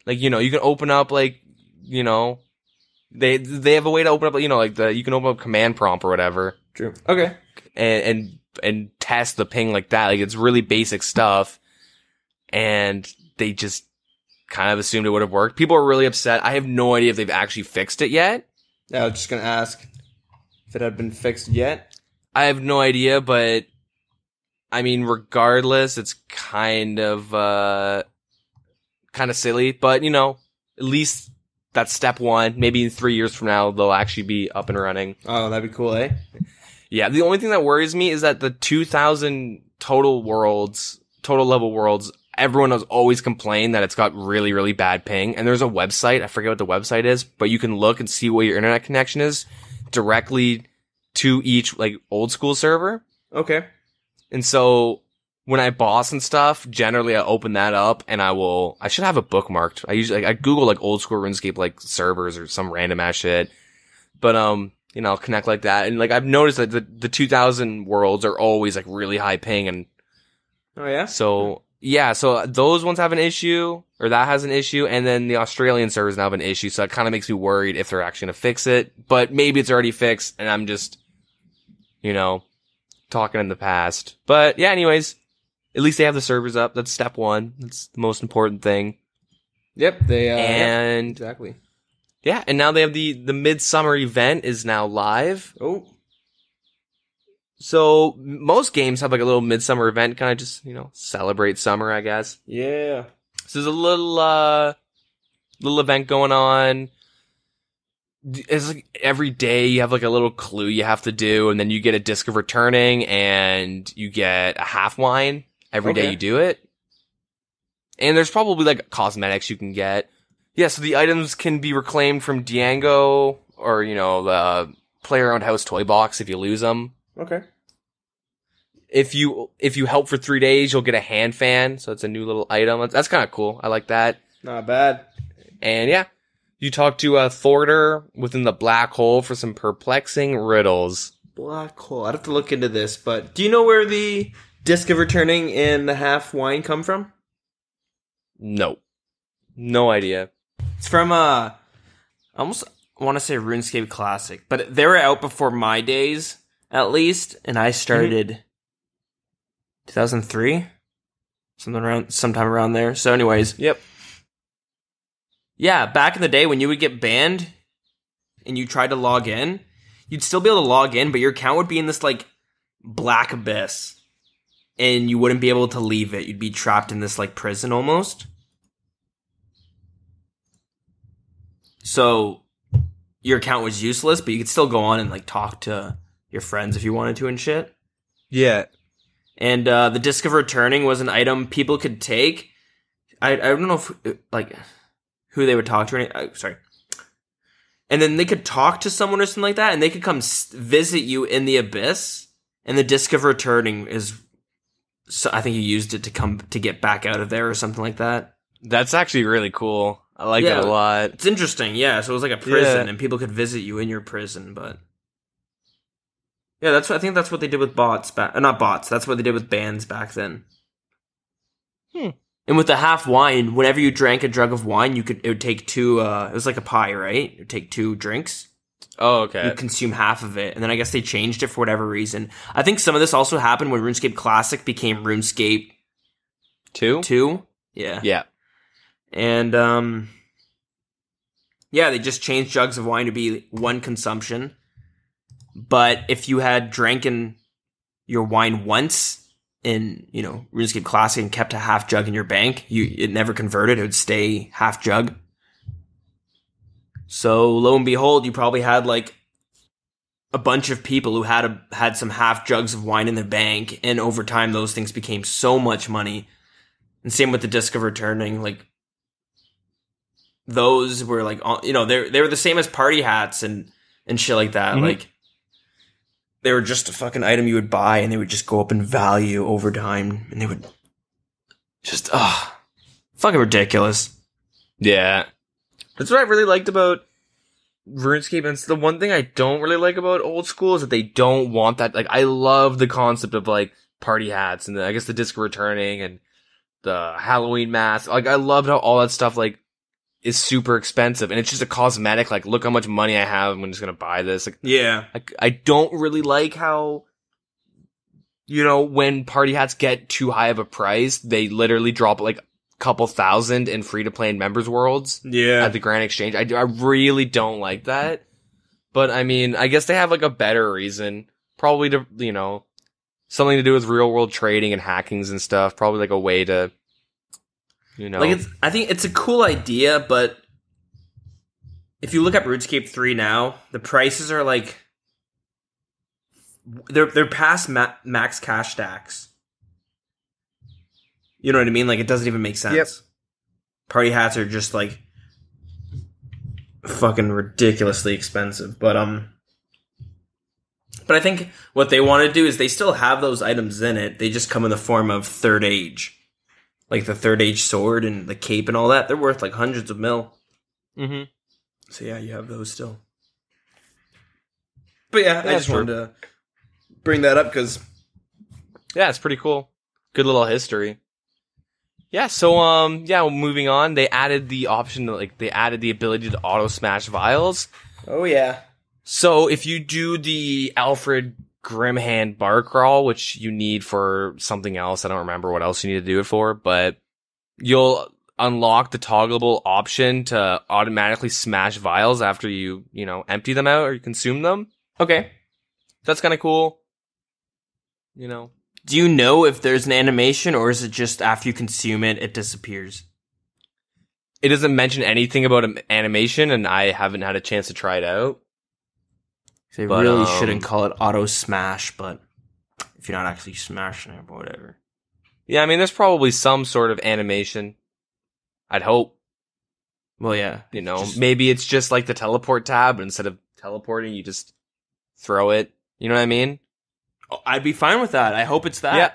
S2: Like, you know, you can open up like, you know, they, they have a way to open up, you know, like the, you can open up command prompt or whatever
S1: True. Okay.
S2: and and and test the ping like that. Like it's really basic stuff, and they just kind of assumed it would have worked. People are really upset. I have no idea if they've actually fixed it yet.
S1: Yeah, I was just gonna ask if it had been fixed yet.
S2: I have no idea, but I mean, regardless, it's kind of uh kind of silly. But you know, at least that's step one. Maybe in three years from now, they'll actually be up and running.
S1: Oh, that'd be cool, eh?
S2: Yeah, the only thing that worries me is that the 2000 total worlds, total level worlds, everyone has always complained that it's got really, really bad ping. And there's a website, I forget what the website is, but you can look and see what your internet connection is directly to each like old school server.
S1: Okay.
S2: And so when I boss and stuff, generally I open that up and I will, I should have it bookmarked. I usually, like, I Google like old school RuneScape like servers or some random ass shit. But, um, you know, I'll connect like that. And like I've noticed that the, the 2000 worlds are always like really high ping. And
S1: Oh yeah.
S2: so, yeah, so those ones have an issue or that has an issue. And then the Australian servers now have an issue. So that kind of makes me worried if they're actually going to fix it. But maybe it's already fixed and I'm just, you know, talking in the past. But yeah, anyways, at least they have the servers up. That's step one. That's the most important thing.
S1: Yep. They. Uh, yep,
S2: and
S1: exactly.
S2: yeah, and now they have the the midsummer event is now live.
S1: Oh.
S2: So most games have like a little midsummer event, kind of just you know celebrate summer, I guess.
S1: Yeah.
S2: So there's a little uh little event going on. It's like every day you have like a little clue you have to do, and then you get a disc of returning, and you get a half wine every day
S1: Okay.
S2: you do it. And there's probably like cosmetics you can get. Yeah, so the items can be reclaimed from Diango or you know the player owned house toy box if you lose them
S1: Okay.
S2: if you if you help for three days, you'll get a hand fan. So it's a new little item. That's, that's kind of cool. I like that.
S1: Not bad.
S2: And yeah, you talk to uh, Thordur within the black hole for some perplexing riddles.
S1: Black hole. I'd have to look into this, but do you know where the disc of returning in the half wine come from?
S2: No, no idea.
S1: It's from uh, I almost want to say RuneScape Classic, but they were out before my days, at least, and I started 2003, something around, sometime around there. So, anyways,
S2: Yep.
S1: yeah, back in the day when you would get banned and you tried to log in, you'd still be able to log in, but your account would be in this like black abyss, and you wouldn't be able to leave it. You'd be trapped in this like prison almost. So your account was useless, but you could still go on and like talk to your friends if you wanted to and shit.
S2: Yeah.
S1: And uh, the disc of returning was an item people could take. I I don't know if like who they would talk to. Or any, uh, sorry. And then they could talk to someone or something like that, and they could come s- visit you in the abyss. And the disc of returning is, so I think you used it to come to get back out of there or something like that.
S2: That's actually really cool. I like
S1: Yeah.
S2: that a lot.
S1: It's interesting, yeah. So it was like a prison,
S2: Yeah.
S1: and people could visit you in your prison, but yeah, that's what I think. That's what they did with bots back, uh, not bots. That's what they did with bands back then.
S2: Hmm.
S1: And with the half wine, whenever you drank a jug of wine, you could it would take two. uh It was like a pie, right? It would take two drinks.
S2: Oh, okay.
S1: You consume half of it, and then I guess they changed it for whatever reason. I think some of this also happened when RuneScape Classic became RuneScape
S2: Two?
S1: Two. Yeah.
S2: Yeah.
S1: And um yeah, they just changed jugs of wine to be one consumption. But if you had dranken your wine once in, you know, RuneScape Classic and kept a half jug in your bank, you it never converted, it would stay half jug. So lo and behold, you probably had like a bunch of people who had a, had some half jugs of wine in their bank, and over time those things became so much money. And same with the disc of returning, like those were like all- you know they they were the same as party hats and and shit like that.
S2: Mhm.
S1: Like they were just a fucking item you would buy, and they would just go up in value over time, and they would just ah fucking ridiculous.
S2: Yeah. That's what I really liked about RuneScape. And it's the one thing I don't really like about old school is that they don't want that. Like, I love the concept of like party hats and the, I guess the disc returning and the Halloween mask. Like, I loved how all that stuff like is super expensive and it's just a cosmetic. Like, look how much money I have. I'm just gonna buy this. Like,
S1: Yeah,
S2: I, I don't really like how, you know, when party hats get too high of a price, they literally drop like couple thousand in free to play and members worlds
S1: yeah.
S2: at the Grand Exchange. I, I really don't like that. But I mean, I guess they have like a better reason. Probably to, you know, something to do with real world trading and hackings and stuff. Probably like a way to, you know.
S1: Like it's, I think it's a cool idea, but if you look up RuneScape three now, the prices are like they're they're past ma- max cash stacks. You know what I mean? Like it doesn't even make sense.
S2: Yep.
S1: Party hats are just like fucking ridiculously expensive, but um. But I think what they want to do is they still have those items in it. They just come in the form of third age like the third age sword and the cape and all that, they're worth like hundreds of mil.
S2: hmm
S1: So yeah, you have those still. But yeah, I just
S2: true.
S1: wanted to bring that up because
S2: Yeah, it's pretty cool. Good little history. Yeah, so um yeah, moving on, they added the option like they added the ability to auto smash vials.
S1: oh yeah,
S2: So if you do the Alfred Grimhand bar crawl, which you need for something else, I don't remember what else you need to do it for, but you'll unlock the toggleable option to automatically smash vials after you, you know, empty them out or you consume them.
S1: okay.
S2: That's kind of cool. You know,
S1: Do you know if there's an animation or is it just after you consume it, it disappears?
S2: it doesn't mention anything about animation and I haven't had a chance to try it out.
S1: They
S2: But,
S1: really
S2: um,
S1: shouldn't call it auto smash, but if you're not actually smashing it, or whatever.
S2: Yeah, I mean, there's probably some sort of animation. I'd hope.
S1: Well, yeah,
S2: You know,
S1: Just-
S2: maybe it's just like the teleport tab, but instead of teleporting, you just throw it. You know what I mean?
S1: Oh, I'd be fine with that. I hope it's that.
S2: Yeah.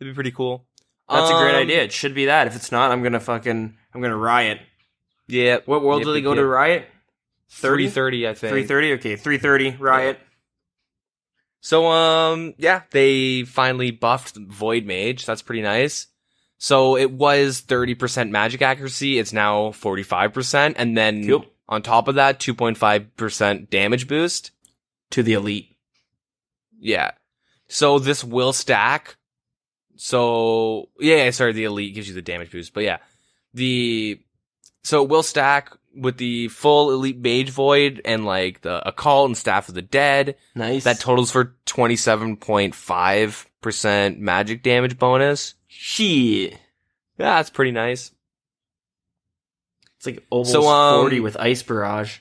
S2: It'd be pretty cool.
S1: That's a great
S2: Um,
S1: idea. It should be that. If it's not, I'm gonna fucking I'm gonna riot.
S2: Yeah.
S1: What world
S2: Yep,
S1: do they
S2: yep,
S1: go to. Riot? 30?
S2: 330, I think.
S1: 330? Okay, 330 Riot.
S2: So, um, yeah, they finally buffed Void Mage. That's pretty nice. So it was 30% magic accuracy. It's now 45%. And then
S1: Cool.
S2: on top of that, 2.5% damage boost.
S1: To the elite.
S2: Yeah. So this will stack. So yeah, sorry, the elite gives you the damage boost, but yeah, the so it will stack with the full elite mage void and like the occult and staff of the dead.
S1: Nice.
S2: That totals for twenty seven point five percent magic damage bonus.
S1: Shit.
S2: Yeah, that's pretty nice.
S1: It's like almost
S2: So, um,
S1: 40 with Ice Barrage.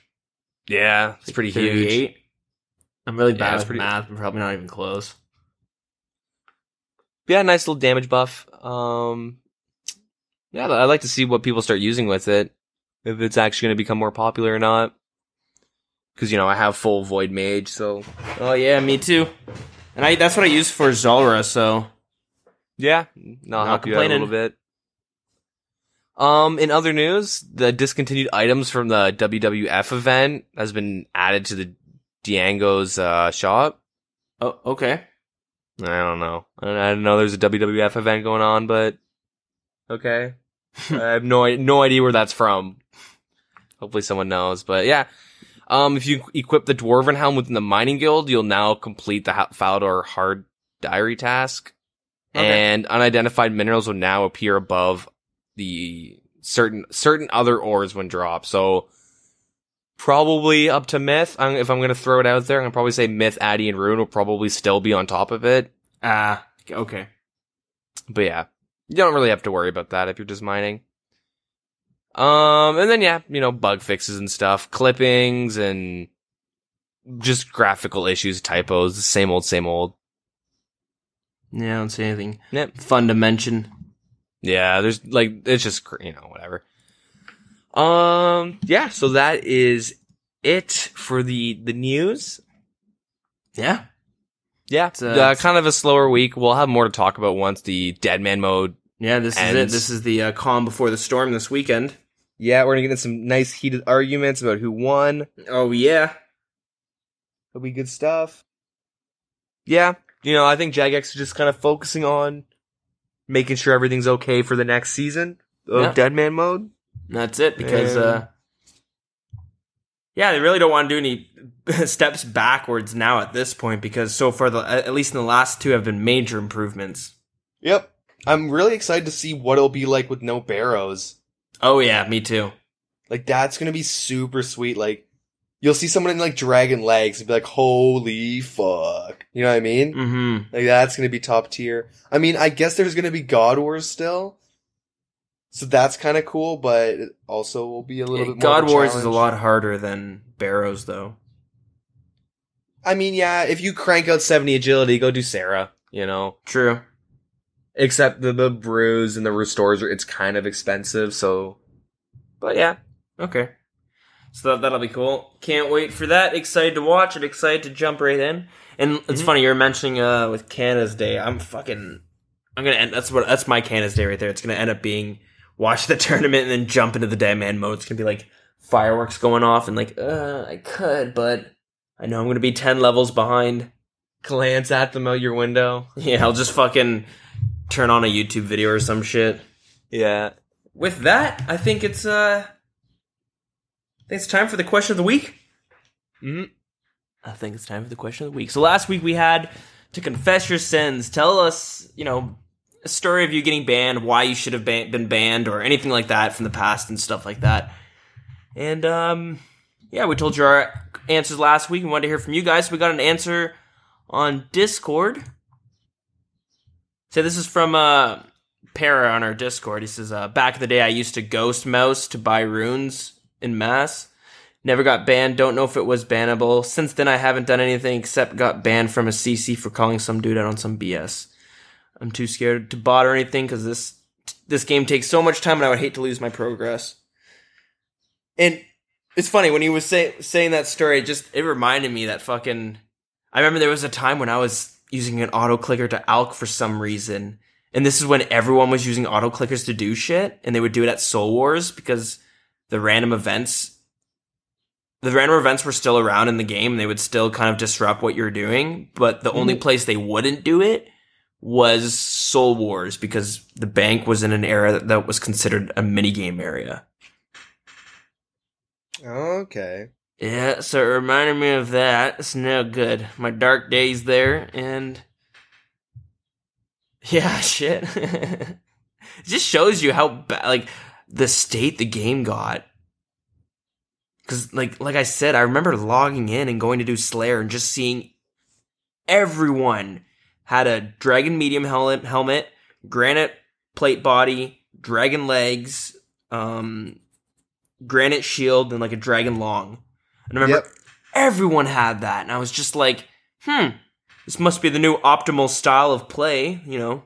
S2: Yeah, it's pretty huge.
S1: I'm really bad
S2: it's
S1: with
S2: pretty-
S1: math. I'm probably not even close.
S2: Yeah, nice little damage buff. Um, yeah, I'd like to see what people start using with it. If it's actually going to become more popular or not. Because, you know, I have full Void Mage, so.
S1: Oh yeah, me too. And I that's what I use for Zulrah, so
S2: Yeah, no, I'll
S1: Not
S2: help you out a little bit. Um, in other news, the discontinued items from the WWF event has been added to the Diango's uh, shop.
S1: Oh, okay.
S2: I don't know. I don't know there's a WWF event going on, but okay. I have no no idea where that's from. Hopefully someone knows, but yeah. Um, if you equip the Dwarven Helm within the Mining Guild, you'll now complete the Ha- Falador Hard Diary task,
S1: Okay.
S2: and unidentified minerals will now appear above the certain certain other ores when dropped. So probably up to Mith. I'm, if I'm gonna throw it out there, I'm gonna probably say Mith, Addy, and Rune will probably still be on top of it.
S1: Ah, okay.
S2: But yeah, you don't really have to worry about that if you're just mining. Um, and then yeah, you know, bug fixes and stuff, clippings and just graphical issues, typos, the same old, same old.
S1: Yeah, I don't see anything
S2: Yep.
S1: fun to mention.
S2: Yeah, there's like, it's just, you know, whatever. Um, yeah, so that is it for the, the news.
S1: Yeah.
S2: Yeah,
S1: It's, uh,
S2: uh, kind of a slower week. We'll have more to talk about once the dead man mode.
S1: Yeah, this is it. This is the uh, calm before the storm this weekend.
S2: Yeah, we're gonna get into some nice heated arguments about who won.
S1: Oh yeah.
S2: It'll be good stuff. Yeah, you know, I think Jagex is just kind of focusing on making sure everything's okay for the next season of
S1: Yeah.
S2: Dead Man mode.
S1: That's it because uh yeah, they really don't want to do any steps backwards now at this point because so far the at least in the last two have been major improvements.
S3: Yep. I'm really excited to see what it'll be like with no barrows.
S1: Oh yeah, me too.
S3: Like that's gonna be super sweet. Like you'll see someone in like dragon legs and be like, "Holy fuck!" You know what I mean?
S1: Mm-hmm.
S3: Like that's gonna be top tier. I mean, I guess there's gonna be God Wars still, so that's kind of cool. But it also will be a little bit more.
S1: God Wars is a lot harder than Barrows though.
S2: I mean, yeah, if you crank out 70 agility, go do Sara, you know.
S1: True.
S2: Except the, the brews and the restores are, it's kind of expensive, so. But yeah.
S1: Okay. So that, that'll be cool. Can't wait for that. Excited to watch it. Excited to jump right in. And it's
S2: Mhm.
S1: funny you're mentioning uh with Canada's Day. I'm fucking. I'm gonna end. That's what. That's my Canada's Day right there. It's gonna end up being watch the tournament and then jump into the dead man mode. It's gonna be like fireworks going off and like uh I could, but I know I'm gonna be ten levels behind.
S2: Glance at them out your window.
S1: Yeah, I'll just fucking turn on a YouTube video or some shit.
S2: Yeah.
S1: With that, I think it's uh I think it's time for the question of the week.
S2: Mhm.
S1: I think it's time for the question of the week. So last week we had to confess your sins. Tell us, you know, a story of you getting banned, why you should have ban- been banned, or anything like that from the past and stuff like that. And um, yeah, we told you our answers last week. We wanted to hear from you guys. We got an answer on Discord. So this is from uh, Para on our Discord. He says, uh, "Back in the day, I used to ghost mouse to buy runes in mass." Never got banned. Don't know if it was bannable. Since then, I haven't done anything except got banned from a CC for calling some dude out on some BS. I'm too scared to bot or anything because this this game takes so much time, and I would hate to lose my progress. And it's funny when he was say, saying that story. It just it reminded me that fucking. I remember there was a time when I was using an auto clicker to alch for some reason, and this is when everyone was using auto clickers to do shit, and they would do it at Soul Wars because the random events the random events were still around in the game and they would still kind of disrupt what you're doing, but the only
S3: Mhm.
S1: place they wouldn't do it was Soul Wars because the bank was in an era that, that was considered a minigame area.
S3: Okay.
S1: Yeah, so it reminded me of that. It's no good. My dark days there, and yeah, shit. it just shows you how bad, like, the state the game got. Because, like, like I said, I remember logging in and going to do Slayer and just seeing everyone had a dragon medium helmet, helmet, granite plate body, dragon legs, um, granite shield, and like a dragon long. And I remember
S3: Yep.
S1: everyone had that, and I was just like, hmm, this must be the new optimal style of play, you know?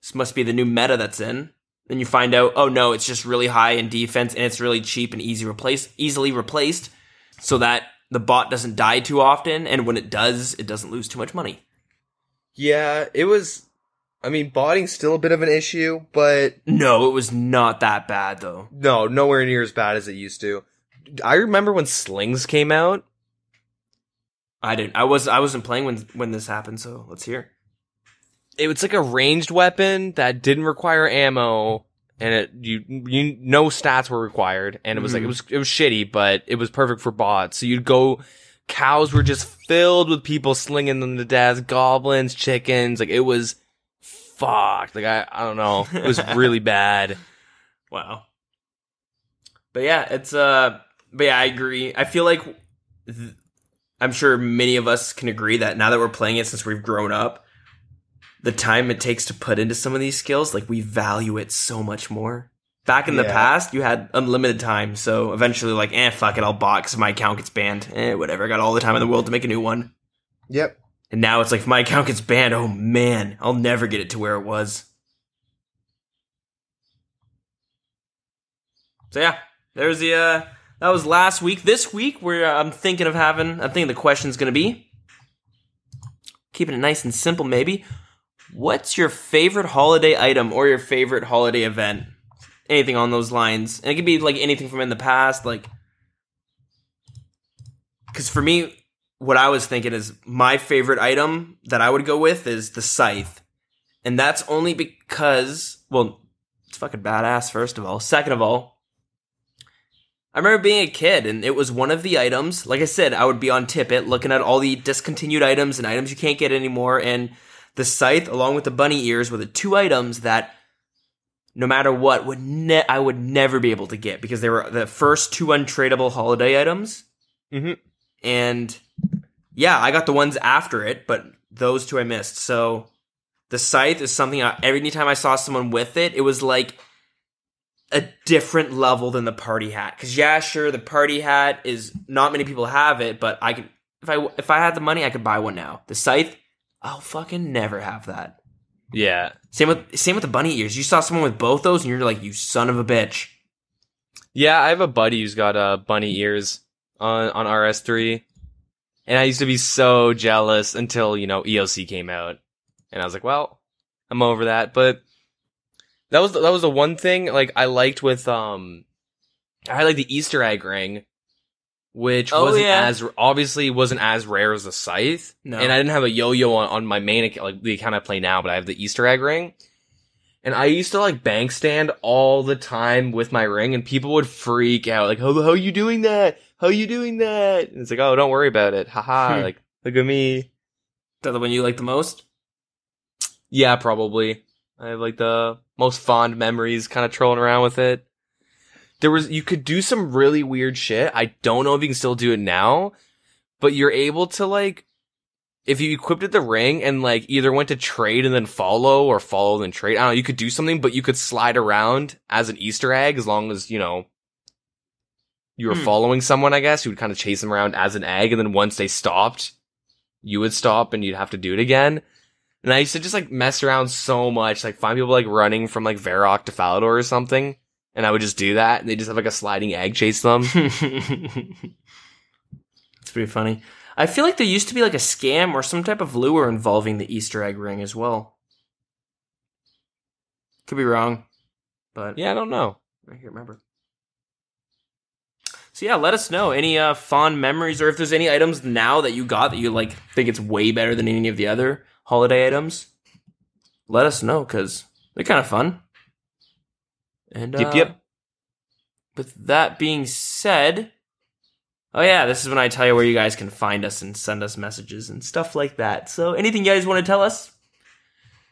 S1: This must be the new meta that's in. Then you find out, oh no, it's just really high in defense and it's really cheap and easy replace easily replaced so that the bot doesn't die too often, and when it does, it doesn't lose too much money.
S3: Yeah, it was. I mean, botting's still a bit of an issue, but
S1: No, it was not that bad though.
S3: no, nowhere near as bad as it used to.
S2: I remember when slings came out.
S1: I didn't. I was. I wasn't playing when when this happened. So let's hear.
S2: It was like a ranged weapon that didn't require ammo, and it you you no stats were required, and it was like it
S1: Mhm.
S2: was it was shitty, but it was perfect for bots. So you'd go. Cows were just filled with people slinging them to death. Goblins, chickens, like it was fucked. Like I I don't know, it was really bad.
S1: Wow. But yeah, it's uh. But yeah, I agree. I feel like th- I'm sure many of us can agree that now that we're playing it since we've grown up, the time it takes to put into some of these skills, like we value it so much more. Back in the past, you had unlimited time, so eventually, like, eh, fuck it, I'll box. my account gets banned. Eh, whatever. I got all the time in the world to make a new one.
S3: Yep.
S1: And now it's like if my account gets banned. Oh man, I'll never get it to where it was. So yeah, there's the uh that was last week. This week we're uh, I'm thinking of having I think the question's going to be keeping it nice and simple maybe. What's your favorite holiday item or your favorite holiday event? Anything on those lines. And it could be like anything from in the past like cuz for me what I was thinking is my favorite item that I would go with is the scythe. And that's only because, well, it's fucking badass, first of all. Second of all, I remember being a kid and it was one of the items. Like I said, I would be on Tip.It looking at all the discontinued items and items you can't get anymore. And the scythe, along with the bunny ears, were the two items that no matter what would ne- I would never be able to get because they were the first two untradeable holiday items.
S2: Mhm.
S1: And yeah, I got the ones after it, but those two I missed. So the scythe is something I, every time I saw someone with it, it was like a different level than the party hat. Because yeah, sure, the party hat is not many people have it, but I could if I if I had the money, I could buy one now. The scythe, I'll fucking never have that.
S2: Yeah.
S1: Same with same with the bunny ears. You saw someone with both those, and you're like, you son of a bitch.
S2: Yeah, I have a buddy who's got uh, bunny ears on on RS3, and I used to be so jealous until you know EOC came out, and I was like, well, I'm over that. But that was that was the one thing like I liked with um, I like the Easter egg ring, which
S1: Oh,
S2: wasn't
S1: yeah.
S2: as obviously wasn't as rare as the scythe,
S1: No.
S2: and I didn't have a yo-yo on, on my main account, like the account I play now, but I have the Easter egg ring. And I used to like bank stand all the time with my ring, and people would freak out, like, "How how you doing that? How are you doing that?" And it's like, "Oh, don't worry about it, haha!"
S1: Hmm.
S2: like, look at me.
S1: Is that the one you like the most?
S2: Yeah, probably. I have like the most fond memories, kind of trolling around with it. There was you could do some really weird shit. I don't know if you can still do it now, but you're able to like if you equipped it the ring and like either went to trade and then follow or follow then trade. I don't know, you could do something, but you could slide around as an Easter egg as long as, you know, you were
S1: Hmm.
S2: following someone, I guess. You would kind of chase them around as an egg, and then once they stopped, you would stop and you'd have to do it again. And I used to just like mess around so much, like find people like running from like Varrock to Falador or something, and I would just do that, and they just have like a sliding egg chase them.
S1: It's pretty funny. I feel like there used to be like a scam or some type of lure involving the Easter egg ring as well. Could be wrong, but
S2: yeah, I don't know.
S1: I can't remember. So yeah, let us know any uh, fond memories, or if there's any items now that you got that you like think it's way better than any of the other holiday items. Let us know because they're kind of fun. And uh,
S2: Yep, yep.
S1: With that being said, oh yeah, this is when I tell you where you guys can find us and send us messages and stuff like that. So anything you guys want to tell us,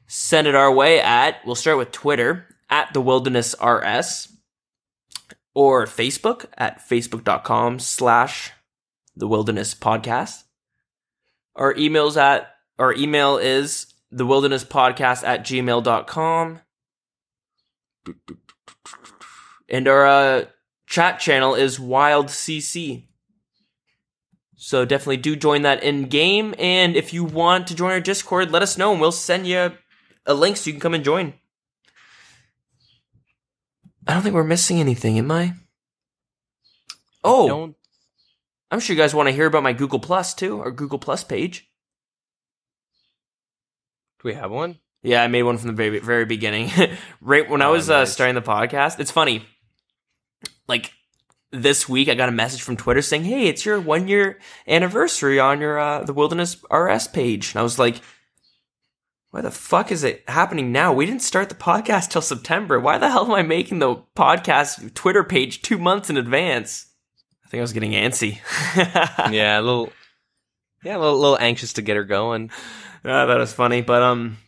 S1: send it our way at. We'll start with Twitter at the Wilderness RS or Facebook at facebook.com slash the Wilderness Podcast. Our emails at our email is the wilderness podcast at gmail.com. And our uh, chat channel is Wild CC. So definitely do join that in game. And if you want to join our Discord, let us know and we'll send you a link so you can come and join. I don't think we're missing anything, am I? Oh,
S2: Don't
S1: I'm sure you guys want to hear about my Google Plus too, or Google Plus page.
S2: do we have one?
S1: Yeah, I made one from the very very beginning. right when I
S2: Oh,
S1: was uh, starting the podcast. It's funny. Like this week, I got a message from Twitter saying, "Hey, it's your one year anniversary on your uh, the Wilderness RS page," and I was like. Why the fuck is it happening now? We didn't start the podcast till September. Why the hell am I making the podcast Twitter page two months in advance? I think I was getting antsy.
S2: yeah, a little. Yeah, a little, little anxious to get her going.
S1: Ah, that was funny, but um,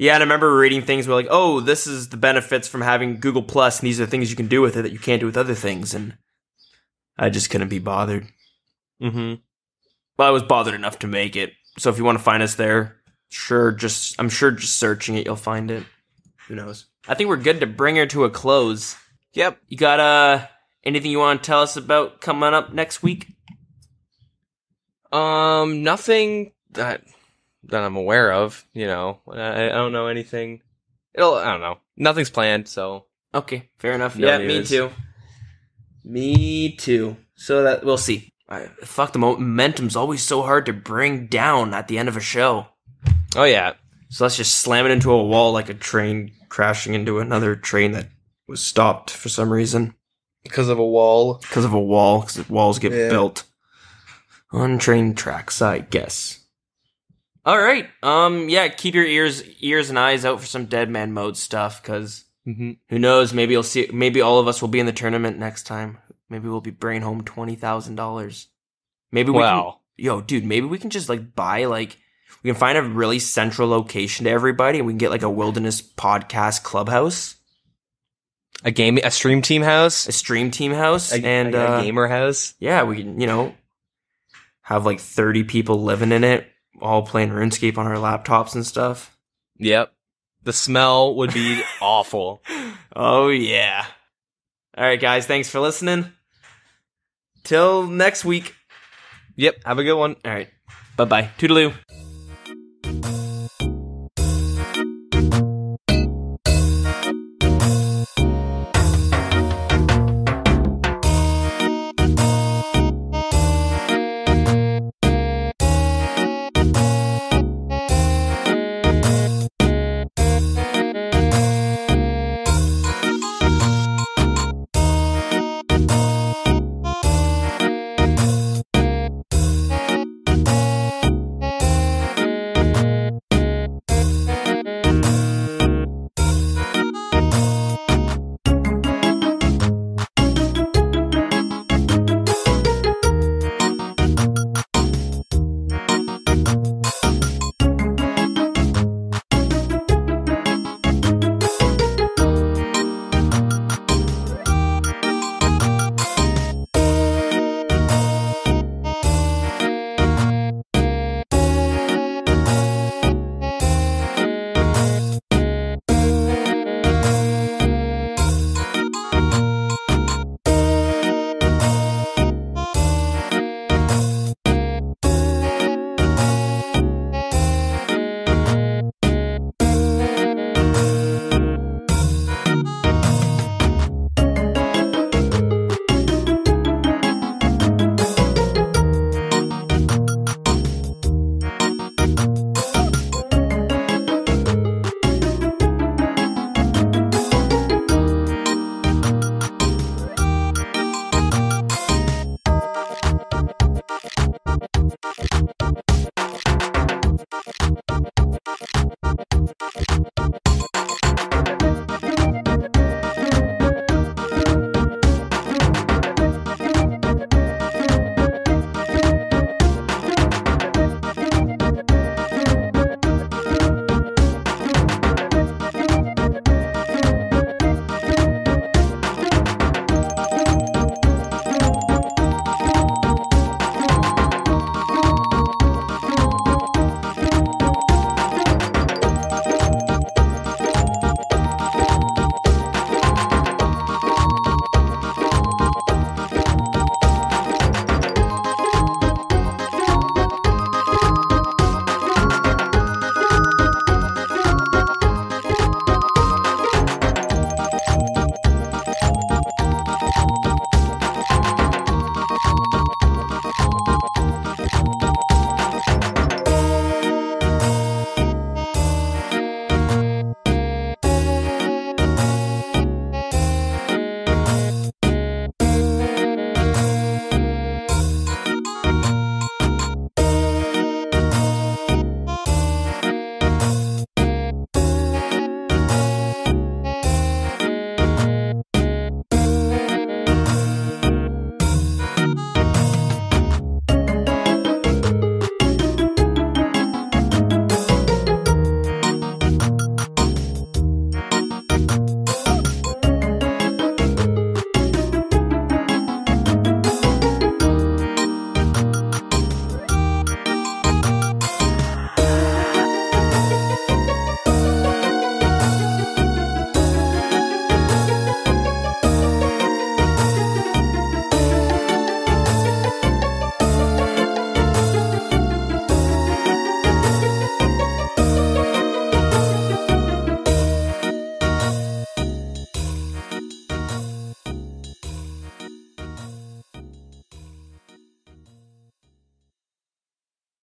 S1: yeah, and I remember reading things where like, oh, this is the benefits from having Google Plus, and these are the things you can do with it that you can't do with other things, and I just couldn't be bothered.
S2: Mm-hmm.
S1: Well, I was bothered enough to make it. So if you want to find us there, sure, just I'm sure just searching it, you'll find it. Who knows? I think we're good to bring her to a close.
S2: Yep.
S1: You got uh anything you want to tell us about coming up next week?
S2: Um, nothing that that I'm aware of. You know, I, I don't know anything. It'll, I don't know. Nothing's planned, so
S1: Okay, fair enough.
S2: No
S1: yeah, me too. Me too. So that we'll see. I, fuck, the momentum's always so hard to bring down at the end of a show.
S2: oh yeah,
S1: So let's just slam it into a wall like a train crashing into another train that was stopped for some reason
S3: because of a wall.
S1: because of a wall. Because walls get
S3: Yeah.
S1: built on train tracks, I guess. All right. Um. Yeah. Keep your ears, ears and eyes out for some Dead Man Mode stuff. Because
S2: mm-hmm.
S1: who knows? Maybe you'll see. Maybe all of us will be in the tournament next time. Maybe we'll be bringing home twenty thousand dollars. Maybe we
S2: Wow.
S1: can. Yo, dude. Maybe we can just like buy like we can find a really central location to everybody, and we can get like a wilderness podcast clubhouse,
S2: a game, a stream team house,
S1: a stream team house,
S2: a,
S1: and
S2: a,
S1: uh,
S2: a gamer house.
S1: yeah, we can you know have like thirty people living in it, all playing RuneScape on our laptops and stuff.
S2: Yep. The smell would be awful.
S1: Oh yeah. All right, guys. Thanks for listening. Till next week.
S2: Yep. Have a good one.
S1: All right. Bye bye. Toodaloo.